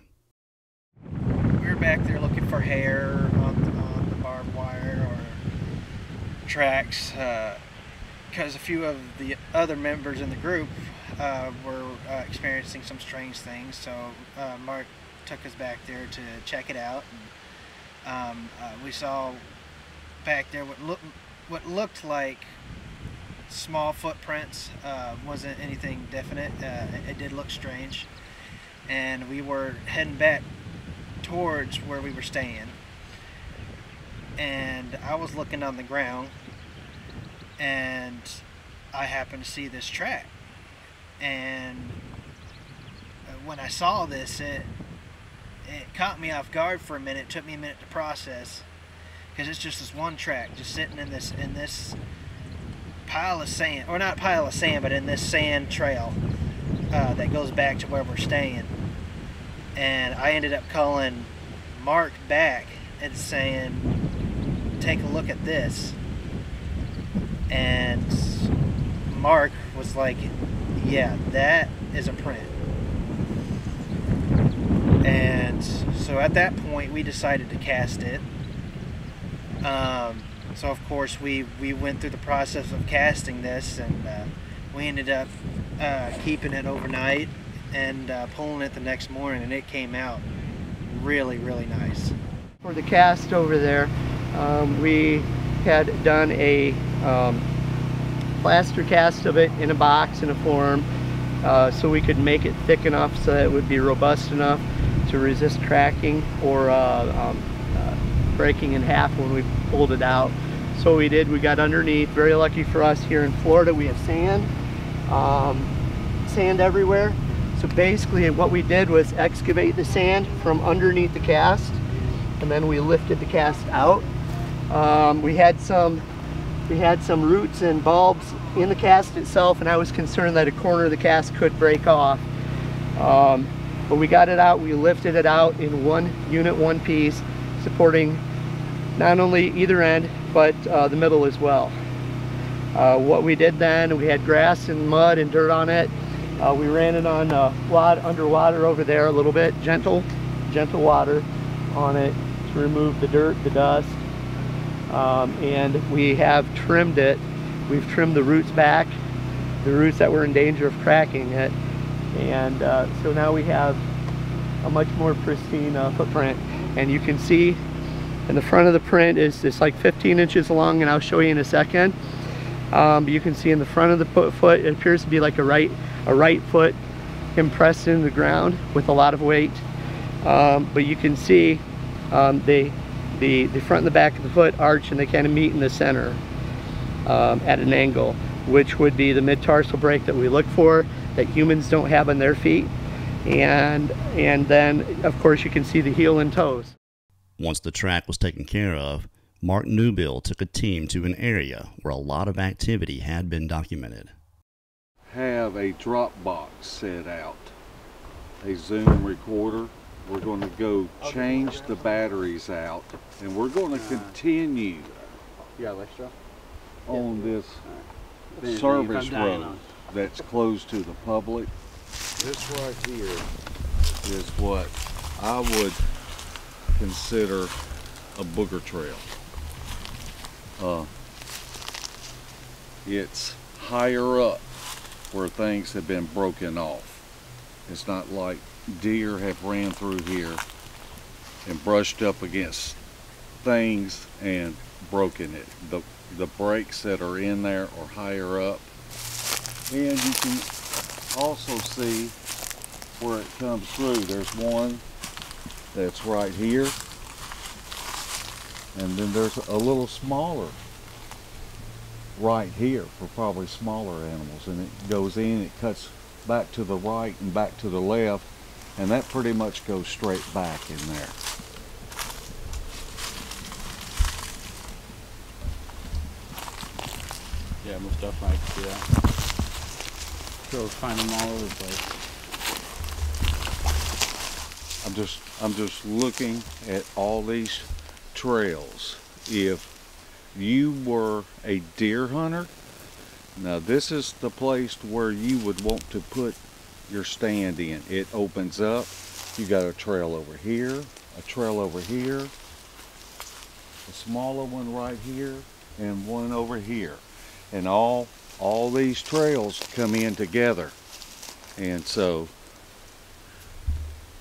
We were back there looking for hair on the, on the barbed wire or tracks because uh, a few of the other members in the group uh, were uh, experiencing some strange things. So uh, Mark took us back there to check it out. And, um, uh, we saw back there what, look, what looked like small footprints. Uh, wasn't anything definite. Uh, it did look strange. And we were heading back towards where we were staying. And I was looking on the ground and I happened to see this track. And when I saw this, it it caught me off guard for a minute. It took me a minute to process because it's just this one track just sitting in this in this pile of sand, or not pile of sand, but in this sand trail uh, that goes back to where we're staying. And I ended up calling Mark back and saying, "Take a look at this." And Mark was like, "Yeah, that is a print." And so at that point, we decided to cast it. Um, so of course, we we went through the process of casting this, and uh, we ended up uh, keeping it overnight and uh, pulling it the next morning, and it came out really, really nice. For the cast over there, um, we had done a um, plaster cast of it in a box in a form uh, so we could make it thick enough so that it would be robust enough to resist cracking or uh, um, breaking in half when we pulled it out. So we did, we got underneath. Very lucky for us here in Florida, we have sand, um, sand everywhere. So basically what we did was excavate the sand from underneath the cast and then we lifted the cast out. Um, we had some we had some roots and bulbs in the cast itself and I was concerned that a corner of the cast could break off. Um, but we got it out, we lifted it out in one unit, one piece, supporting not only either end, but uh, the middle as well. Uh, what we did then, we had grass and mud and dirt on it. Uh, we ran it on uh, underwater over there a little bit, gentle, gentle water on it to remove the dirt, the dust. Um, and we have trimmed it. We've trimmed the roots back, the roots that were in danger of cracking it. And uh, so now we have a much more pristine uh, footprint. And you can see in the front of the print is it's like 15 inches long and I'll show you in a second. Um, you can see in the front of the foot, it appears to be like a right, a right foot impressed in the ground with a lot of weight. Um, but you can see um, the, the front and the back of the foot arch and they kind of meet in the center um, at an angle, which would be the mid-tarsal break that we look for that humans don't have on their feet. And, and then, of course, you can see the heel and toes. Once the track was taken care of, Mark Newbill took a team to an area where a lot of activity had been documented. Have a Dropbox set out, a Zoom recorder. We're going to go change the batteries out, and we're going to continue on this service road that's closed to the public. This right here is what I would consider a booger trail. Uh, it's higher up where things have been broken off. It's not like deer have ran through here and brushed up against things and broken it. The, the breaks that are in there are higher up. And you can also see where it comes through. There's one that's right here. And then there's a little smaller right here for probably smaller animals. And it goes in, it cuts back to the right and back to the left. And that pretty much goes straight back in there. Yeah, most definitely I So find them all over the place. I'm just I'm just looking at all these trails. If you were a deer hunter, now this is the place where you would want to put your stand in. It opens up. You got a trail over here, a trail over here, a smaller one right here, and one over here. And all all these trails come in together. And so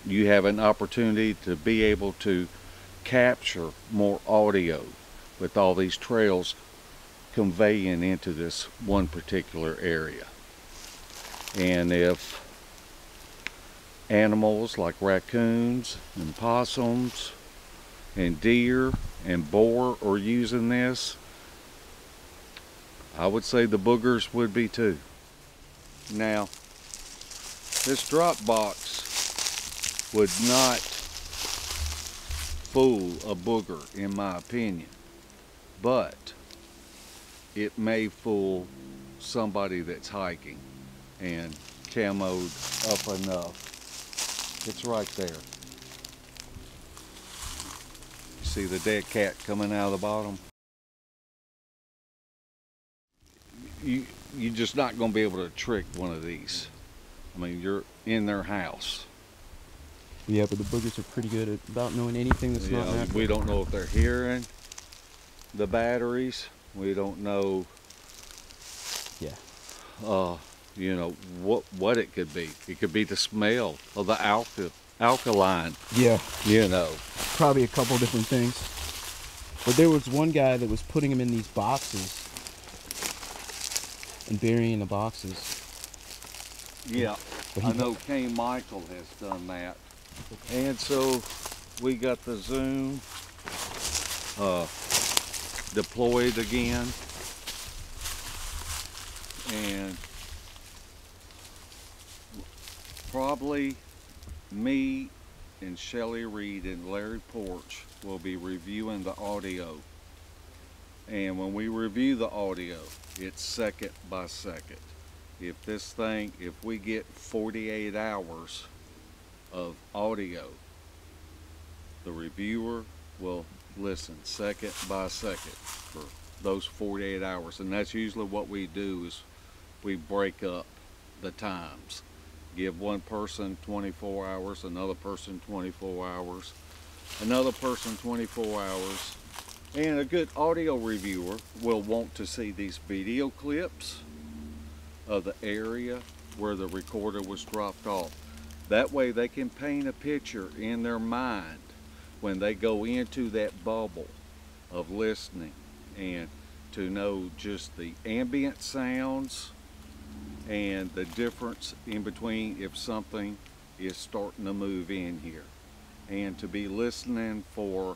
you have an opportunity to be able to capture more audio with all these trails conveying into this one particular area. And if animals like raccoons and possums and deer and boar are using this, I would say the boogers would be too. Now, this drop box would not fool a booger, in my opinion. But it may fool somebody that's hiking and camoed up enough. It's right there. You see the dead cat coming out of the bottom? You, you're just not going to be able to trick one of these. I mean, you're in their house. Yeah, but the boogers are pretty good at about knowing anything that's not Yeah, natural. we don't know if they're hearing the batteries. We don't know. Yeah. Uh, you know what what it could be. It could be the smell of the alka, alkaline. Yeah. You know. Probably a couple different things. But there was one guy that was putting them in these boxes and burying the boxes. Yeah. I know Kane Michael has done that. And so we got the Zoom uh, deployed again. And probably me and Shelly Reed and Larry Porch will be reviewing the audio. And when we review the audio, it's second by second. If this thing, if we get 48 hours of audio, the reviewer will listen second by second for those 48 hours. And that's usually what we do is we break up the times. Give one person 24 hours, another person 24 hours, another person 24 hours. And a good audio reviewer will want to see these video clips of the area where the recorder was dropped off. That way they can paint a picture in their mind when they go into that bubble of listening and to know just the ambient sounds and the difference in between if something is starting to move in here and to be listening for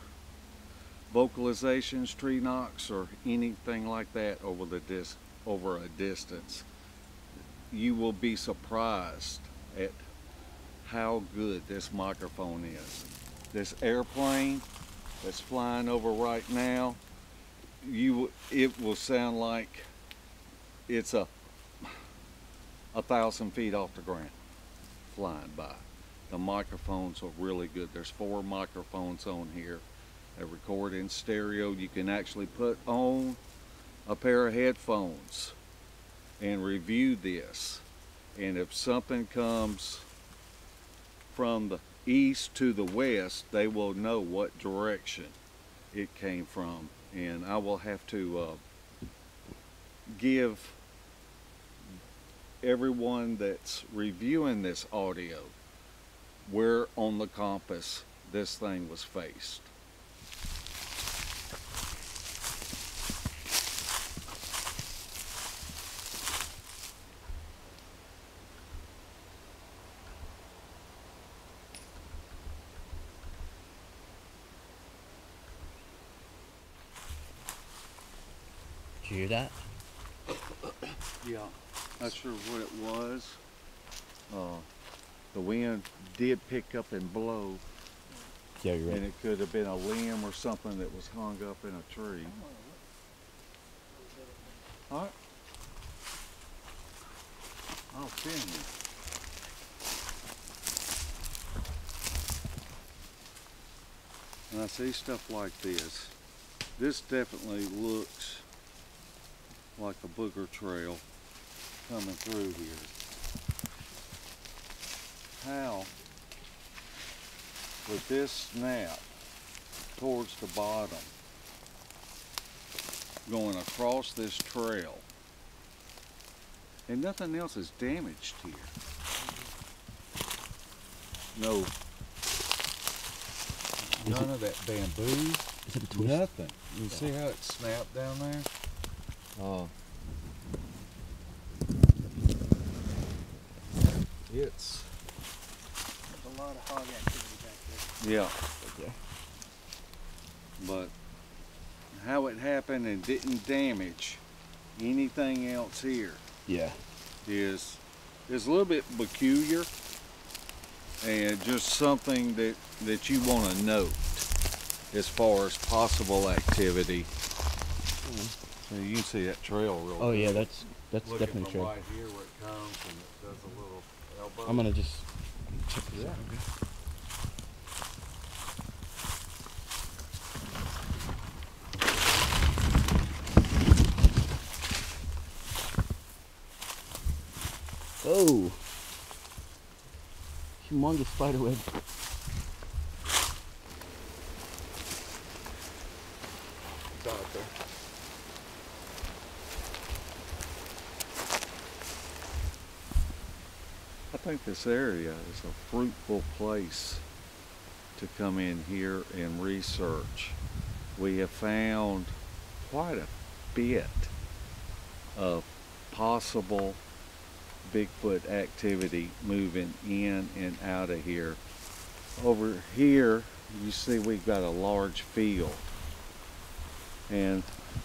vocalizations, tree knocks, or anything like that over the dis- over a distance. You will be surprised at how good this microphone is. This airplane that's flying over right now, you it will sound like it's a a thousand feet off the ground flying by. The microphones are really good. There's four microphones on here that record in stereo. You can actually put on a pair of headphones and review this. And if something comes from the east to the west, they will know what direction it came from. And I will have to uh, give everyone that's reviewing this audio where on the compass this thing was faced. Did you hear that? Yeah, not sure what it was. Uh, the wind did pick up and blow. Yeah, you're right. And it could have been a limb or something that was hung up in a tree. All right. I'll film you. And I see stuff like this. This definitely looks like a booger trail coming through here. How with this snap towards the bottom going across this trail and nothing else is damaged here. No, none of that bamboo, Is it a twist? nothing. You see how it snapped down there? Oh. It's There's a lot of hog activity back there. Yeah. Okay. But how it happened and didn't damage anything else here Yeah. is is a little bit peculiar. and just something that, that you want to note as far as possible activity. Hmm. So you can see that trail real Oh good. yeah, that's that's Looking definitely from true. right here where it comes and it does a little elbow. I'm gonna just check this Yeah. out. Oh, humongous spider web. It's out there. I think this area is a fruitful place to come in here and research. We have found quite a bit of possible Bigfoot activity moving in and out of here. Over here, you see we've got a large field. And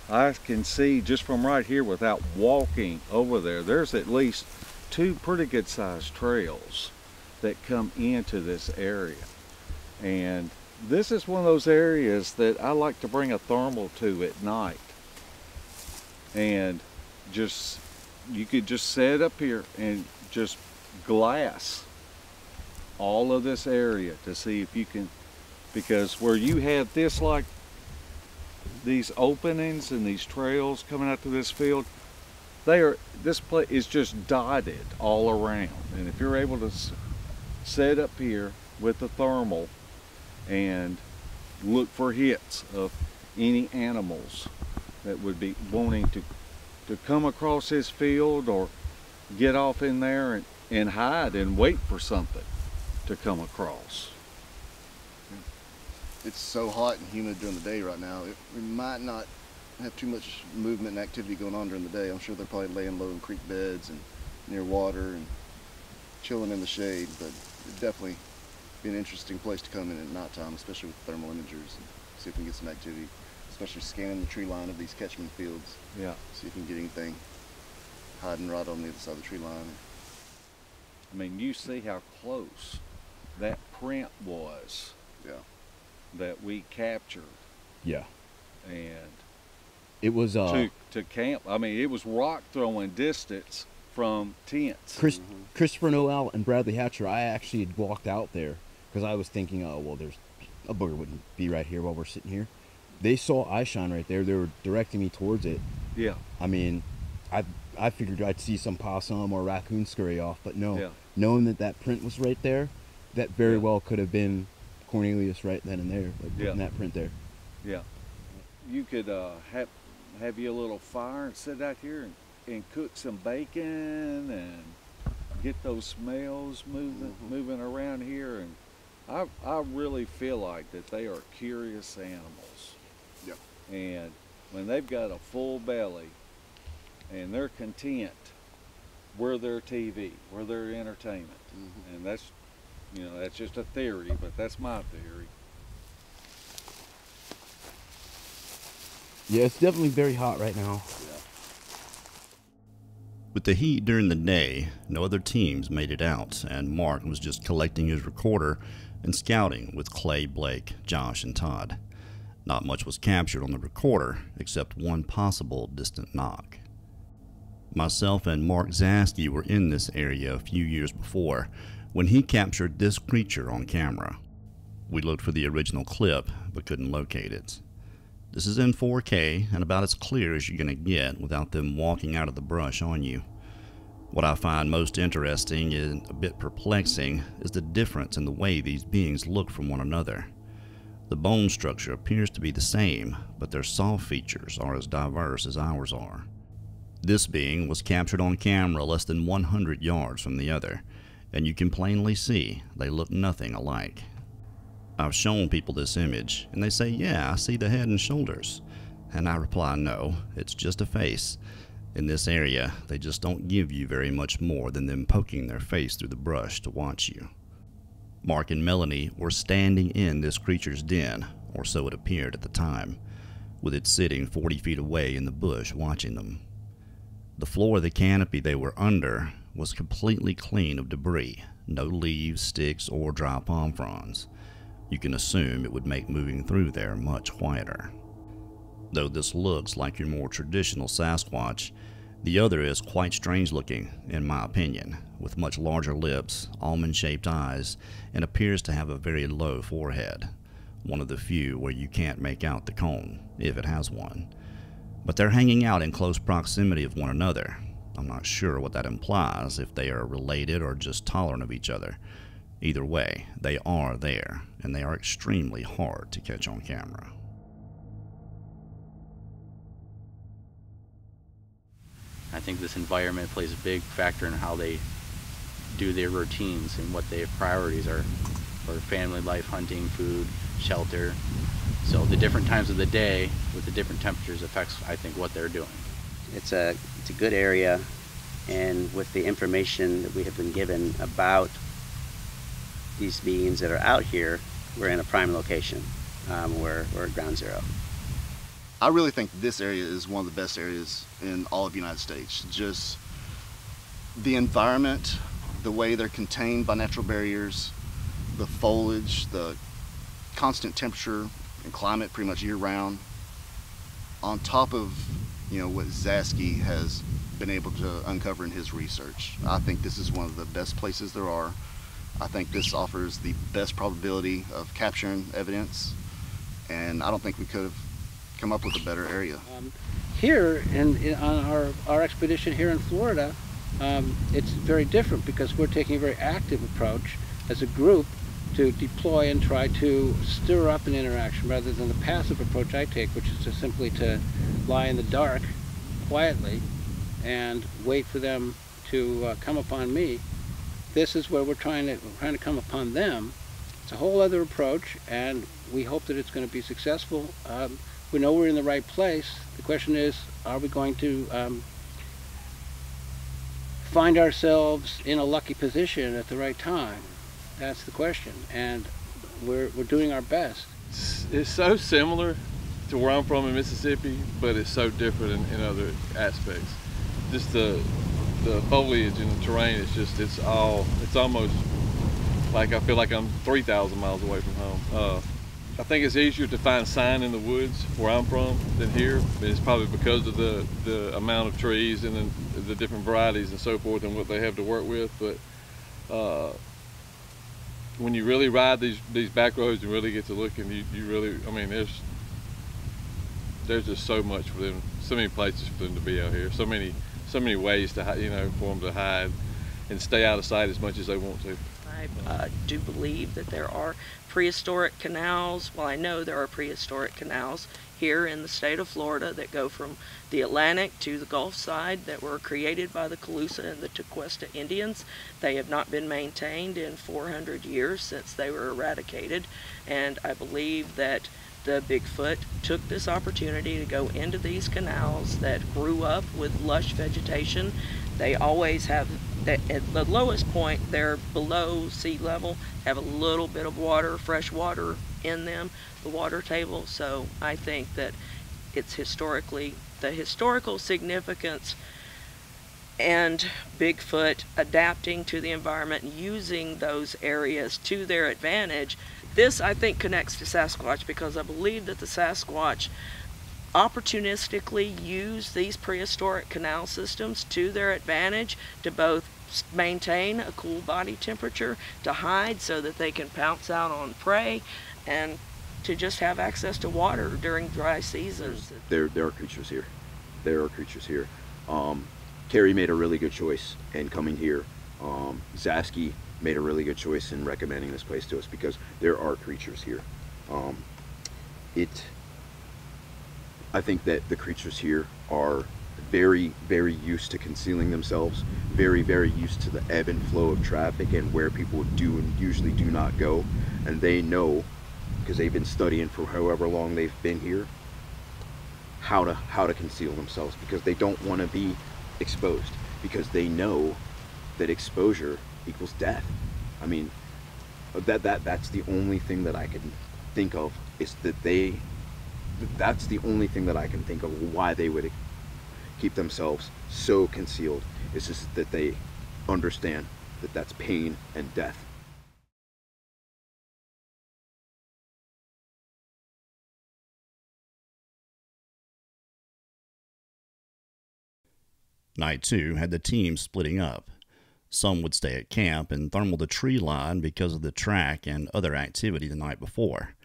I can see just from right here without walking over there, there's at least two pretty good sized trails that come into this area. And this is one of those areas that I like to bring a thermal to at night. And just, you could just set up here and just glass all of this area to see if you can, because where you had this like these openings and these trails coming out to this field, they are this place is just dotted all around. And if you're able to set up here with the thermal and look for hits of any animals that would be wanting to to come across this field or get off in there and, and hide and wait for something to come across. It's so hot and humid during the day right now. It, we might not have too much movement and activity going on during the day. I'm sure they're probably laying low in creek beds and near water and chilling in the shade. But it'd definitely be an interesting place to come in at nighttime, especially with thermal imagers and see if we can get some activity, especially scanning the tree line of these catchment fields. Yeah. See if we can get anything hiding right on the other side of the tree line. I mean, you see how close that print was. Yeah. That we captured Yeah, and it was uh to to camp. I mean, it was rock throwing distance from tents. Chris, Christopher Noel and Bradley Hatcher. I actually had walked out there because I was thinking, oh well, there's a booger wouldn't be right here while we're sitting here. They saw eye shine right there. They were directing me towards it. Yeah. I mean, I I figured I'd see some possum or raccoon scurry off, but no. Yeah. Knowing that that print was right there, that very well could have been Cornelius right then and there, like Yeah. putting that print there. Yeah. You could uh, have have you a little fire and sit out here and, and cook some bacon and get those smells moving mm-hmm. moving around here and I I really feel like that they are curious animals. Yeah. And when they've got a full belly and they're content, we're their TV, we're their entertainment. Mm-hmm. And that's you know, that's just a theory, but that's my theory. Yeah, it's definitely very hot right now. With the heat during the day, no other teams made it out, and Mark was just collecting his recorder and scouting with Clay, Blake, Josh, and Todd. Not much was captured on the recorder except one possible distant knock. Myself and Mark Zaskey were in this area a few years before when he captured this creature on camera. We looked for the original clip but couldn't locate it. This is in 4K and about as clear as you're going to get without them walking out of the brush on you. What I find most interesting and a bit perplexing is the difference in the way these beings look from one another. The bone structure appears to be the same, but their saw features are as diverse as ours are. This being was captured on camera less than 100 yards from the other, and you can plainly see they look nothing alike. I've shown people this image, and they say, Yeah, I see the head and shoulders. And I reply, No, it's just a face. In this area, they just don't give you very much more than them poking their face through the brush to watch you. Mark and Melanie were standing in this creature's den, or so it appeared at the time, with it sitting 40 feet away in the bush watching them. The floor of the canopy they were under was completely clean of debris, no leaves, sticks, or dry palm fronds. You can assume it would make moving through there much quieter. Though this looks like your more traditional Sasquatch, the other is quite strange looking, in my opinion, with much larger lips, almond shaped eyes, and appears to have a very low forehead. One of the few where you can't make out the cone, if it has one. But they're hanging out in close proximity of one another. I'm not sure what that implies, if they are related or just tolerant of each other. Either way, they are there, and they are extremely hard to catch on camera. I think this environment plays a big factor in how they do their routines and what their priorities are for family life, hunting, food, shelter. So the different times of the day with the different temperatures affects, I think, what they're doing. It's a, it's a good area, and with the information that we have been given about these beings that are out here, we're in a prime location. Um, we're, we're at ground zero. I really think this area is one of the best areas in all of the United States. Just the environment, the way they're contained by natural barriers, the foliage, the constant temperature and climate pretty much year round. On top of, you know, what Zaskey has been able to uncover in his research. I think this is one of the best places there are. I think this offers the best probability of capturing evidence, and I don't think we could have come up with a better area. Um, here, in, in, on our, our expedition here in Florida, um, it's very different because we're taking a very active approach as a group to deploy and try to stir up an interaction rather than the passive approach I take, which is to simply to lie in the dark quietly and wait for them to uh, come upon me. This is where we're trying to we're trying to come upon them. It's a whole other approach, and we hope that it's going to be successful. Um, we know we're in the right place. The question is, are we going to um, find ourselves in a lucky position at the right time? That's the question, and we're we're doing our best. It's, so similar to where I'm from in Mississippi, but it's so different in, in other aspects. Just the the foliage and the terrain is just it's all it's almost like I feel like I'm 3,000 miles away from home. Uh, I think it's easier to find sign in the woods where I'm from than here. It's probably because of the, the amount of trees and the, the different varieties and so forth and what they have to work with. But uh, when you really ride these these back roads and really get to looking, you, you really, I mean, there's there's just so much for them, so many places for them to be out here, so many so many ways to you know for them to hide and stay out of sight as much as they want to. I uh, do believe that there are prehistoric canals. Well, I know there are prehistoric canals here in the state of Florida that go from the Atlantic to the Gulf side that were created by the Calusa and the Tequesta Indians. They have not been maintained in 400 years since they were eradicated, and I believe that the Bigfoot took this opportunity to go into these canals that grew up with lush vegetation. They always have, at the lowest point, they're below sea level, have a little bit of water, fresh water in them, the water table. So I think that it's historically, the historical significance and Bigfoot adapting to the environment and using those areas to their advantage this, I think, connects to Sasquatch because I believe that the Sasquatch opportunistically use these prehistoric canal systems to their advantage to both maintain a cool body temperature, to hide so that they can pounce out on prey, and to just have access to water during dry seasons. There, there are creatures here. There are creatures here. Um, Carrie made a really good choice in coming here. Um, Zaskey made a really good choice in recommending this place to us because there are creatures here. Um, it, I think that the creatures here are very, very used to concealing themselves, very, very used to the ebb and flow of traffic and where people do and usually do not go. And they know, because they've been studying for however long they've been here, how to how to conceal themselves because they don't want to be exposed because they know that exposure equals death. I mean, that that that's the only thing that I can think of is that they. That's the only thing that I can think of why they would keep themselves so concealed. It's just that they understand that that's pain and death. Night two had the team splitting up. Some would stay at camp and thermal the tree line because of the track and other activity the night before.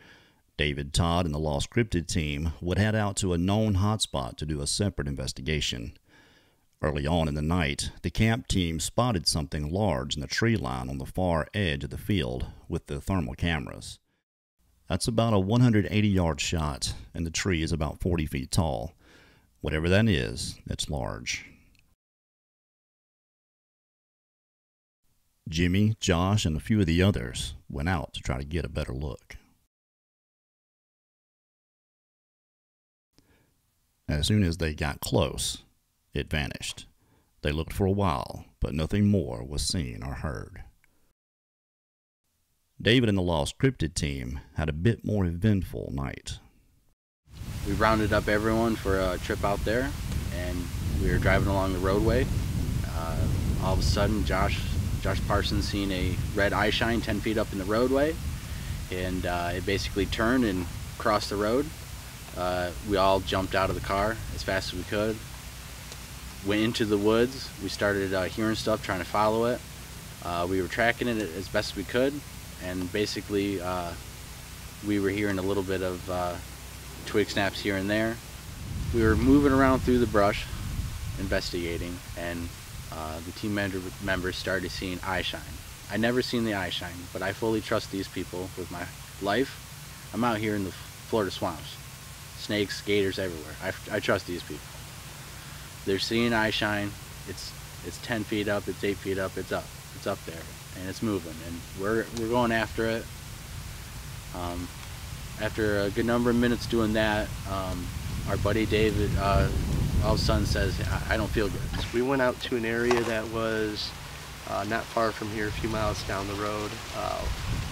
David Todd and the Lost Cryptid team would head out to a known hotspot to do a separate investigation. Early on in the night, the camp team spotted something large in the tree line on the far edge of the field with the thermal cameras. That's about a 180 yard shot, and the tree is about 40 feet tall. Whatever that is, it's large. Jimmy, Josh, and a few of the others went out to try to get a better look. As soon as they got close, it vanished. They looked for a while, but nothing more was seen or heard. David and the Lost Cryptid team had a bit more eventful night. We rounded up everyone for a trip out there, and we were driving along the roadway. Uh, all of a sudden, Josh Josh Parsons seen a red eye shine 10 feet up in the roadway, and uh, it basically turned and crossed the road. Uh, we all jumped out of the car as fast as we could, went into the woods. We started uh, hearing stuff, trying to follow it. Uh, we were tracking it as best we could, and basically uh, we were hearing a little bit of uh, twig snaps here and there. We were moving around through the brush, investigating, and uh, the team member members started seeing eye shine. I never seen the eye shine, but I fully trust these people with my life. I'm out here in the Florida swamps. Snakes, gators everywhere. I, I trust these people. They're seeing eye shine. It's it's 10 feet up, it's 8 feet up, it's up. It's up there, and it's moving, and we're, we're going after it. Um, after a good number of minutes doing that, um, our buddy David uh, all of a sudden says, I don't feel good. We went out to an area that was uh, not far from here, a few miles down the road. Uh,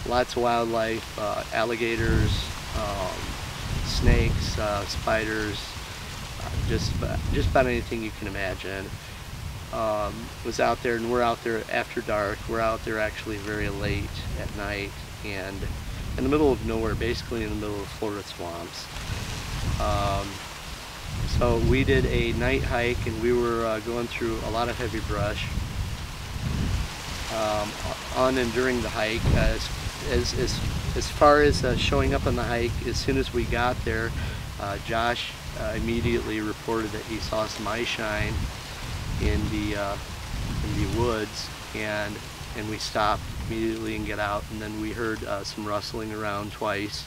lots of wildlife, uh, alligators, um, snakes, uh, spiders, uh, just, just about anything you can imagine. Um, was out there and we're out there after dark. We're out there actually very late at night and in the middle of nowhere, basically in the middle of Florida swamps. Um, so we did a night hike and we were uh, going through a lot of heavy brush. Um, on and during the hike, as, as, as, as far as uh, showing up on the hike, as soon as we got there, uh, Josh uh, immediately reported that he saw some eye shine in the, uh, in the woods and, and we stopped immediately and get out and then we heard uh, some rustling around twice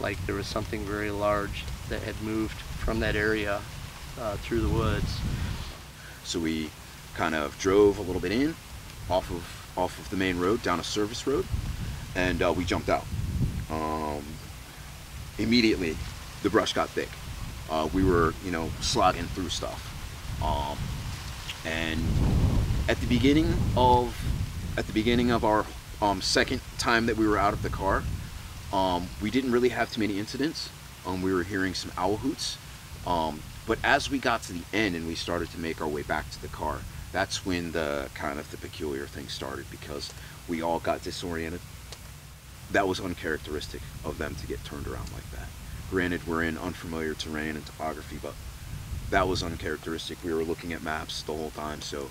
like there was something very large that had moved from that area uh, through the woods. So we kind of drove a little bit in, off of off of the main road down a service road, and uh, we jumped out. Um, immediately, the brush got thick. Uh, we were, you know, slogging through stuff. Um, and at the beginning of at the beginning of our um, second time that we were out of the car, um, we didn't really have too many incidents. Um, we were hearing some owl hoots um, but as we got to the end and we started to make our way back to the car, that's when the kind of the peculiar thing started because we all got disoriented. That was uncharacteristic of them to get turned around like that. Granted, we're in unfamiliar terrain and topography, but that was uncharacteristic. We were looking at maps the whole time, so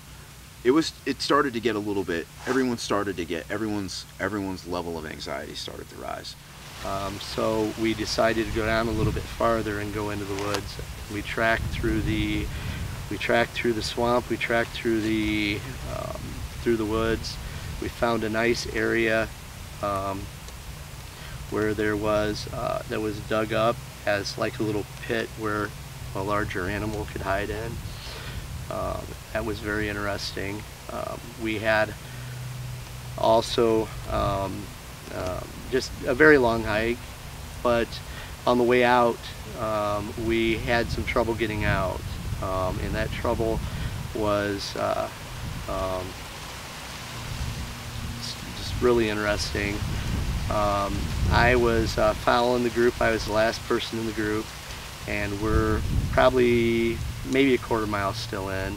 it was it started to get a little bit everyone started to get everyone's everyone's level of anxiety started to rise um, so we decided to go down a little bit farther and go into the woods. We tracked through the we tracked through the swamp. We tracked through the um, through the woods. We found a nice area um, where there was uh, that was dug up as like a little pit where a larger animal could hide in. Um, that was very interesting. Um, we had also um, um, just a very long hike, but on the way out, um, we had some trouble getting out, um, and that trouble was uh, um, just really interesting. Um, I was uh, following the group. I was the last person in the group, and we're probably maybe a quarter mile still in.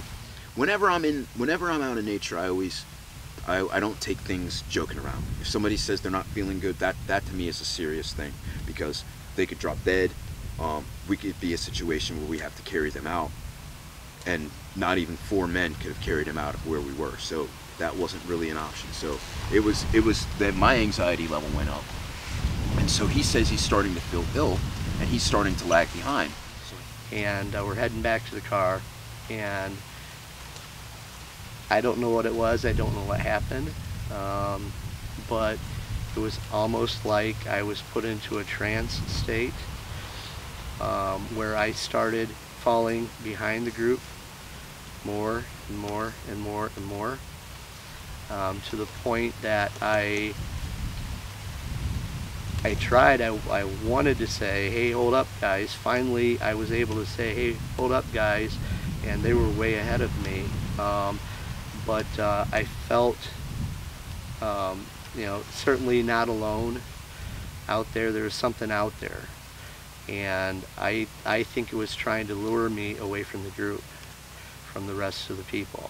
whenever I'm in, whenever I'm out in nature, I always, I, I don't take things joking around. If somebody says they're not feeling good, that that to me is a serious thing because they could drop dead. Um, we could be a situation where we have to carry them out, and not even four men could have carried him out of where we were. So that wasn't really an option. So it was it was that my anxiety level went up, and so he says he's starting to feel ill, and he's starting to lag behind. and uh, we're heading back to the car and I don't know what it was I don't know what happened um, but it was almost like I was put into a trance state um, where I started falling behind the group more and more and more and more um, to the point that I I tried, I, I wanted to say, hey, hold up, guys. Finally, I was able to say, hey, hold up, guys. And they were way ahead of me. Um, but uh, I felt, um, you know, certainly not alone out there. There was something out there. And I, I think it was trying to lure me away from the group, from the rest of the people,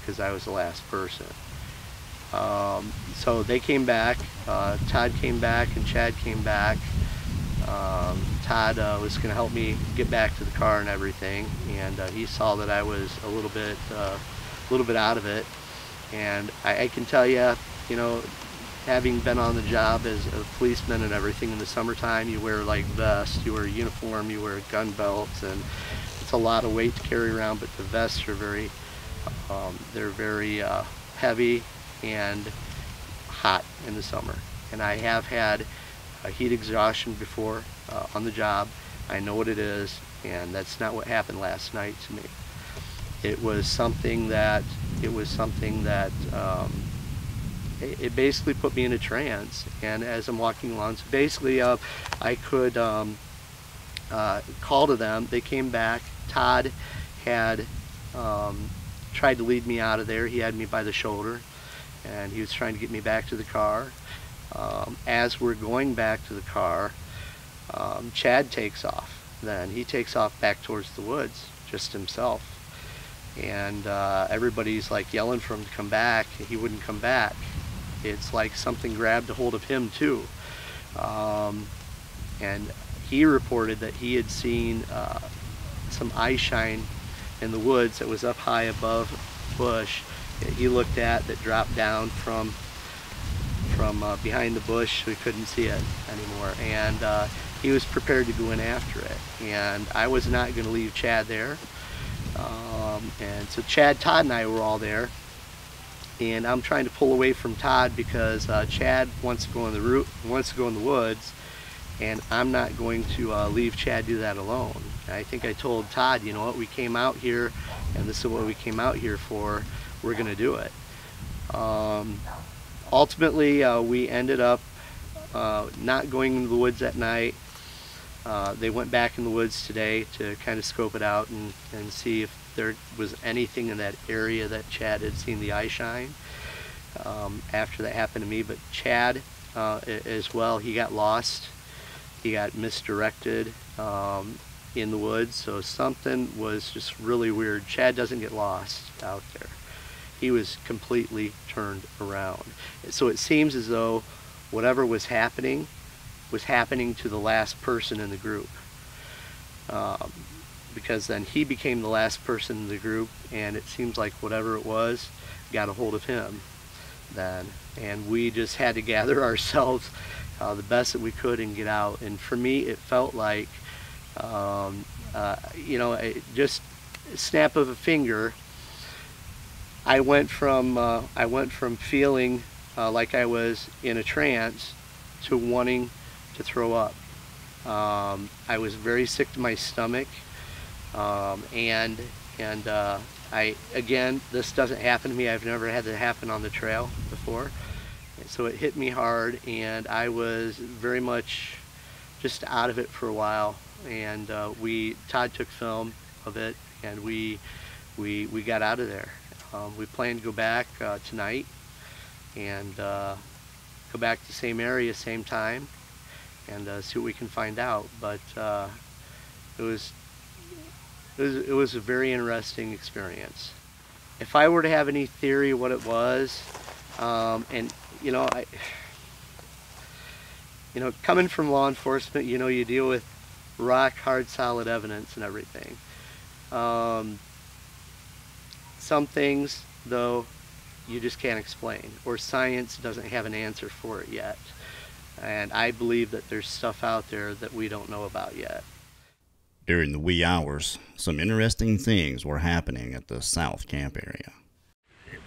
because uh, I was the last person. Um, so they came back. Uh, Todd came back and Chad came back. Um, Todd uh, was going to help me get back to the car and everything, and uh, he saw that I was a little bit, uh, little bit out of it. And I, I, can tell you, you know, having been on the job as a policeman and everything in the summertime, you wear like vests, you wear a uniform, you wear a gun belt, and it's a lot of weight to carry around. But the vests are very, um, they're very uh, heavy and hot in the summer. And I have had a heat exhaustion before uh, on the job. I know what it is, and that's not what happened last night to me. It was something that it was something that um, it, it, basically put me in a trance. And as I'm walking along, so basically, uh, I could um, uh, call to them. They came back. Todd had um, tried to lead me out of there. He had me by the shoulder and he was trying to get me back to the car. Um, as we're going back to the car, um, Chad takes off. Then he takes off back towards the woods, just himself. And uh, everybody's like yelling for him to come back. He wouldn't come back. It's like something grabbed a hold of him too. Um, and he reported that he had seen uh, some eye shine in the woods that was up high above bush that he looked at that dropped down from from uh, behind the bush so he couldn't see it anymore and uh, he was prepared to go in after it and I was not going to leave Chad there um, and so Chad, Todd and I were all there and I'm trying to pull away from Todd because uh, Chad wants to go in the route wants to go in the woods and I'm not going to uh, leave Chad do that alone I think I told Todd you know what we came out here and this is what we came out here for we're going to do it. Um, ultimately, uh, we ended up uh, not going into the woods at night. Uh, they went back in the woods today to kind of scope it out and, and see if there was anything in that area that Chad had seen the eye shine um, after that happened to me. But Chad uh, as well, he got lost. He got misdirected um, in the woods. So something was just really weird. Chad doesn't get lost out there he was completely turned around. So it seems as though whatever was happening was happening to the last person in the group. Um, because then he became the last person in the group and it seems like whatever it was got a hold of him then. And we just had to gather ourselves uh, the best that we could and get out. And for me it felt like um, uh, you know just snap of a finger I went from uh, I went from feeling uh, like I was in a trance to wanting to throw up. Um, I was very sick to my stomach, um, and and uh, I again this doesn't happen to me. I've never had that happen on the trail before, so it hit me hard, and I was very much just out of it for a while. And uh, we Todd took film of it, and we we we got out of there. Um, we plan to go back uh, tonight and uh, go back to the same area, same time, and uh, see what we can find out. But uh, it was it was, it was a very interesting experience. If I were to have any theory what it was, um, and you know, I, you know, coming from law enforcement, you know, you deal with rock hard solid evidence and everything. Um, some things, though, you just can't explain, or science doesn't have an answer for it yet. And I believe that there's stuff out there that we don't know about yet. During the wee hours, some interesting things were happening at the South Camp area.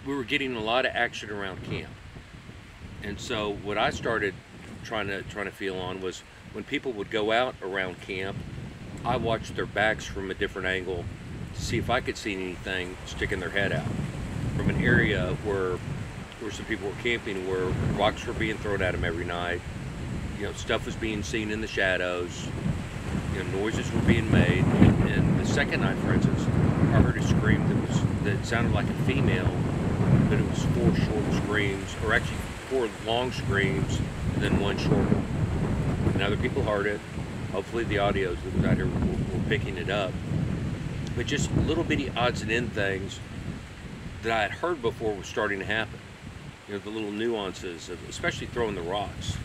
We were getting a lot of action around camp. And so what I started trying to trying to feel on was when people would go out around camp, I watched their backs from a different angle to see if I could see anything sticking their head out from an area where where some people were camping, where rocks were being thrown at them every night. You know, stuff was being seen in the shadows. You know, noises were being made. And, the second night, for instance, I heard a scream that was that sounded like a female, but it was four short screams, or actually four long screams, and then one short one. And other people heard it. Hopefully, the audios that was out here were, were picking it up. But just little bitty odds and end things that I had heard before was starting to happen. You know, the little nuances of, especially throwing the rocks.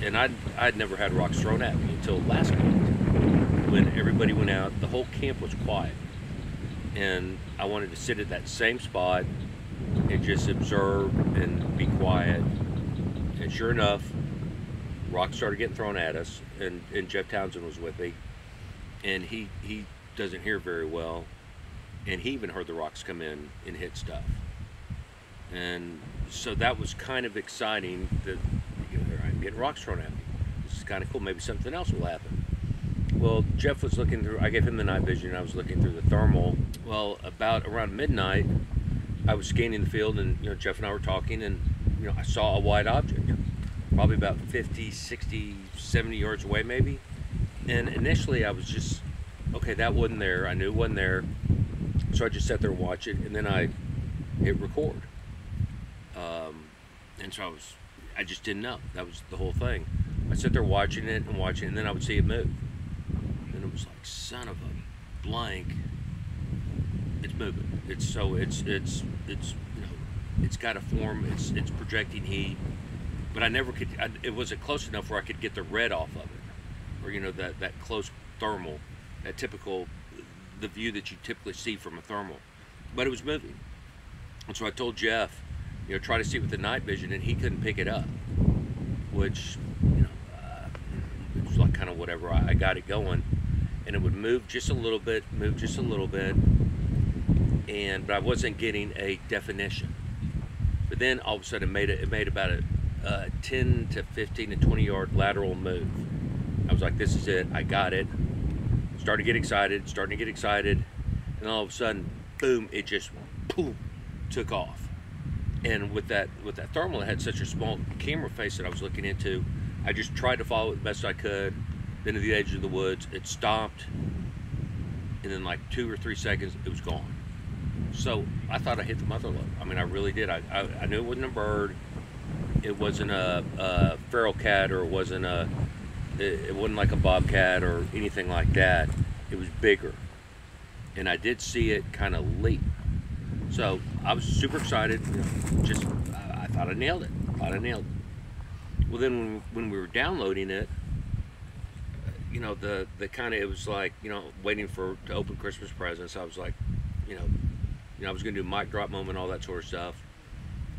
And I'd, I'd never had rocks thrown at me until last night when everybody went out. The whole camp was quiet. And I wanted to sit at that same spot and just observe and be quiet. And sure enough, rocks started getting thrown at us. And, and Jeff Townsend was with me. And he, he doesn't hear very well and he even heard the rocks come in and hit stuff. And so that was kind of exciting that you know, I'm getting rocks thrown at me. This is kind of cool. Maybe something else will happen. Well, Jeff was looking through, I gave him the night vision, I was looking through the thermal. Well, about around midnight, I was scanning the field and, you know, Jeff and I were talking and, you know, I saw a white object, probably about 50, 60, 70 yards away maybe. And initially I was just, okay, that wasn't there. I knew it wasn't there. So I just sat there and watched it, and then I hit record. Um, and so I was, I just didn't know. That was the whole thing. I sat there watching it and watching it, and then I would see it move. Was like, son of a blank. It's moving. It's so it's it's it's you know, it's got a form. It's it's projecting heat, but I never could. I, it wasn't close enough where I could get the red off of it, or you know that that close thermal, that typical the view that you typically see from a thermal. But it was moving. And so I told Jeff, you know, try to see it with the night vision, and he couldn't pick it up, which, you know, uh, it was like kind of whatever. I, I got it going, and it would move just a little bit, move just a little bit, and but I wasn't getting a definition. But then all of a sudden, it made it, it made about a, a 10 to 15 to 20 yard lateral move. I was like, this is it. I got it Started to get excited, starting to get excited, and all of a sudden, boom, it just boom, took off. And with that with that thermal, it had such a small camera face that I was looking into. I just tried to follow it the best I could. Then to the edge of the woods, it stopped, and then like two or three seconds, it was gone. So I thought I hit the mother lode. I mean, I really did. I, I, I knew it wasn't a bird. It wasn't a, a feral cat, or it wasn't a it, it wasn't like a bobcat or anything like that. It was bigger. And I did see it kind of leap. So I was super excited. Just, I, I thought I nailed it. I thought I nailed it. Well, then when, when we were downloading it, you know, the, the kind of, it was like, you know, waiting for, to open Christmas presents. I was like, you know, you know, I was going to do mic drop moment, all that sort of stuff.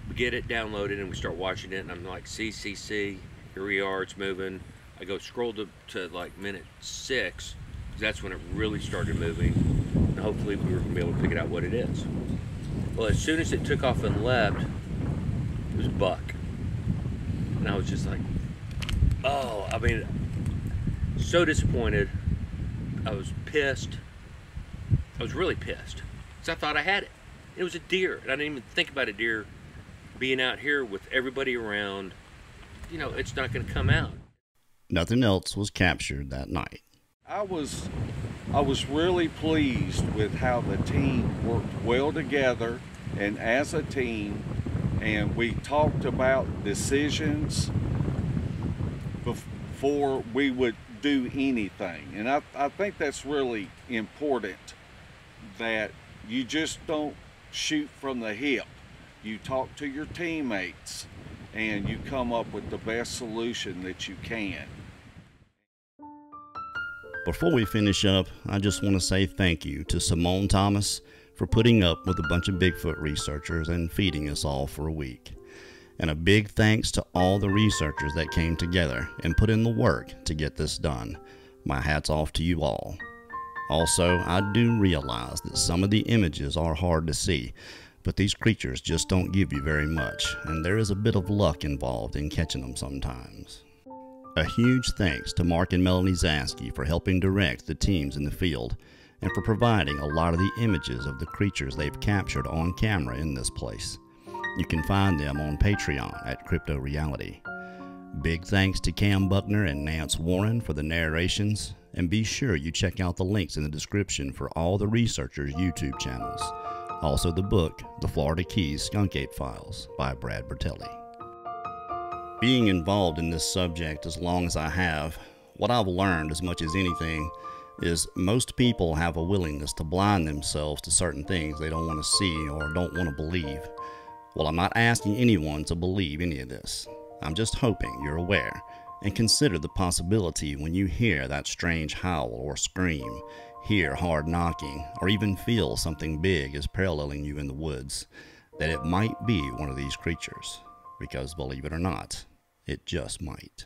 We get it downloaded and we start watching it and I'm like, see, here we are, it's moving. I go scroll to, to like minute six, that's when it really started moving. And hopefully we were gonna be able to it out what it is. Well, as soon as it took off and left, it was buck. And I was just like, oh, I mean, so disappointed. I was pissed. I was really pissed because I thought I had it. It was a deer, and I didn't even think about a deer being out here with everybody around. You know, it's not going to come out. Nothing else was captured that night. I was I was really pleased with how the team worked well together and as a team and we talked about decisions before we would do anything and I, I think that's really important that you just don't shoot from the hip. You talk to your teammates and you come up with the best solution that you can. Before we finish up, I just want to say thank you to Simone Thomas for putting up with a bunch of Bigfoot researchers and feeding us all for a week. And a big thanks to all the researchers that came together and put in the work to get this done. My hat's off to you all. Also, I do realize that some of the images are hard to see, but these creatures just don't give you very much, and there is a bit of luck involved in catching them sometimes. A huge thanks to Mark and Melanie Zaskey for helping direct the teams in the field and for providing a lot of the images of the creatures they've captured on camera in this place. You can find them on Patreon at Crypto Reality. Big thanks to Cam Buckner and Nance Warren for the narrations, and be sure you check out the links in the description for all the researchers' YouTube channels. Also, the book, The Florida Keys Skunk Ape Files by Brad Bertelli. Being involved in this subject as long as I have, what I've learned as much as anything is most people have a willingness to blind themselves to certain things they don't want to see or don't want to believe. Well, I'm not asking anyone to believe any of this. I'm just hoping you're aware and consider the possibility when you hear that strange howl or scream, hear hard knocking, or even feel something big is paralleling you in the woods, that it might be one of these creatures. Because believe it or not, it just might.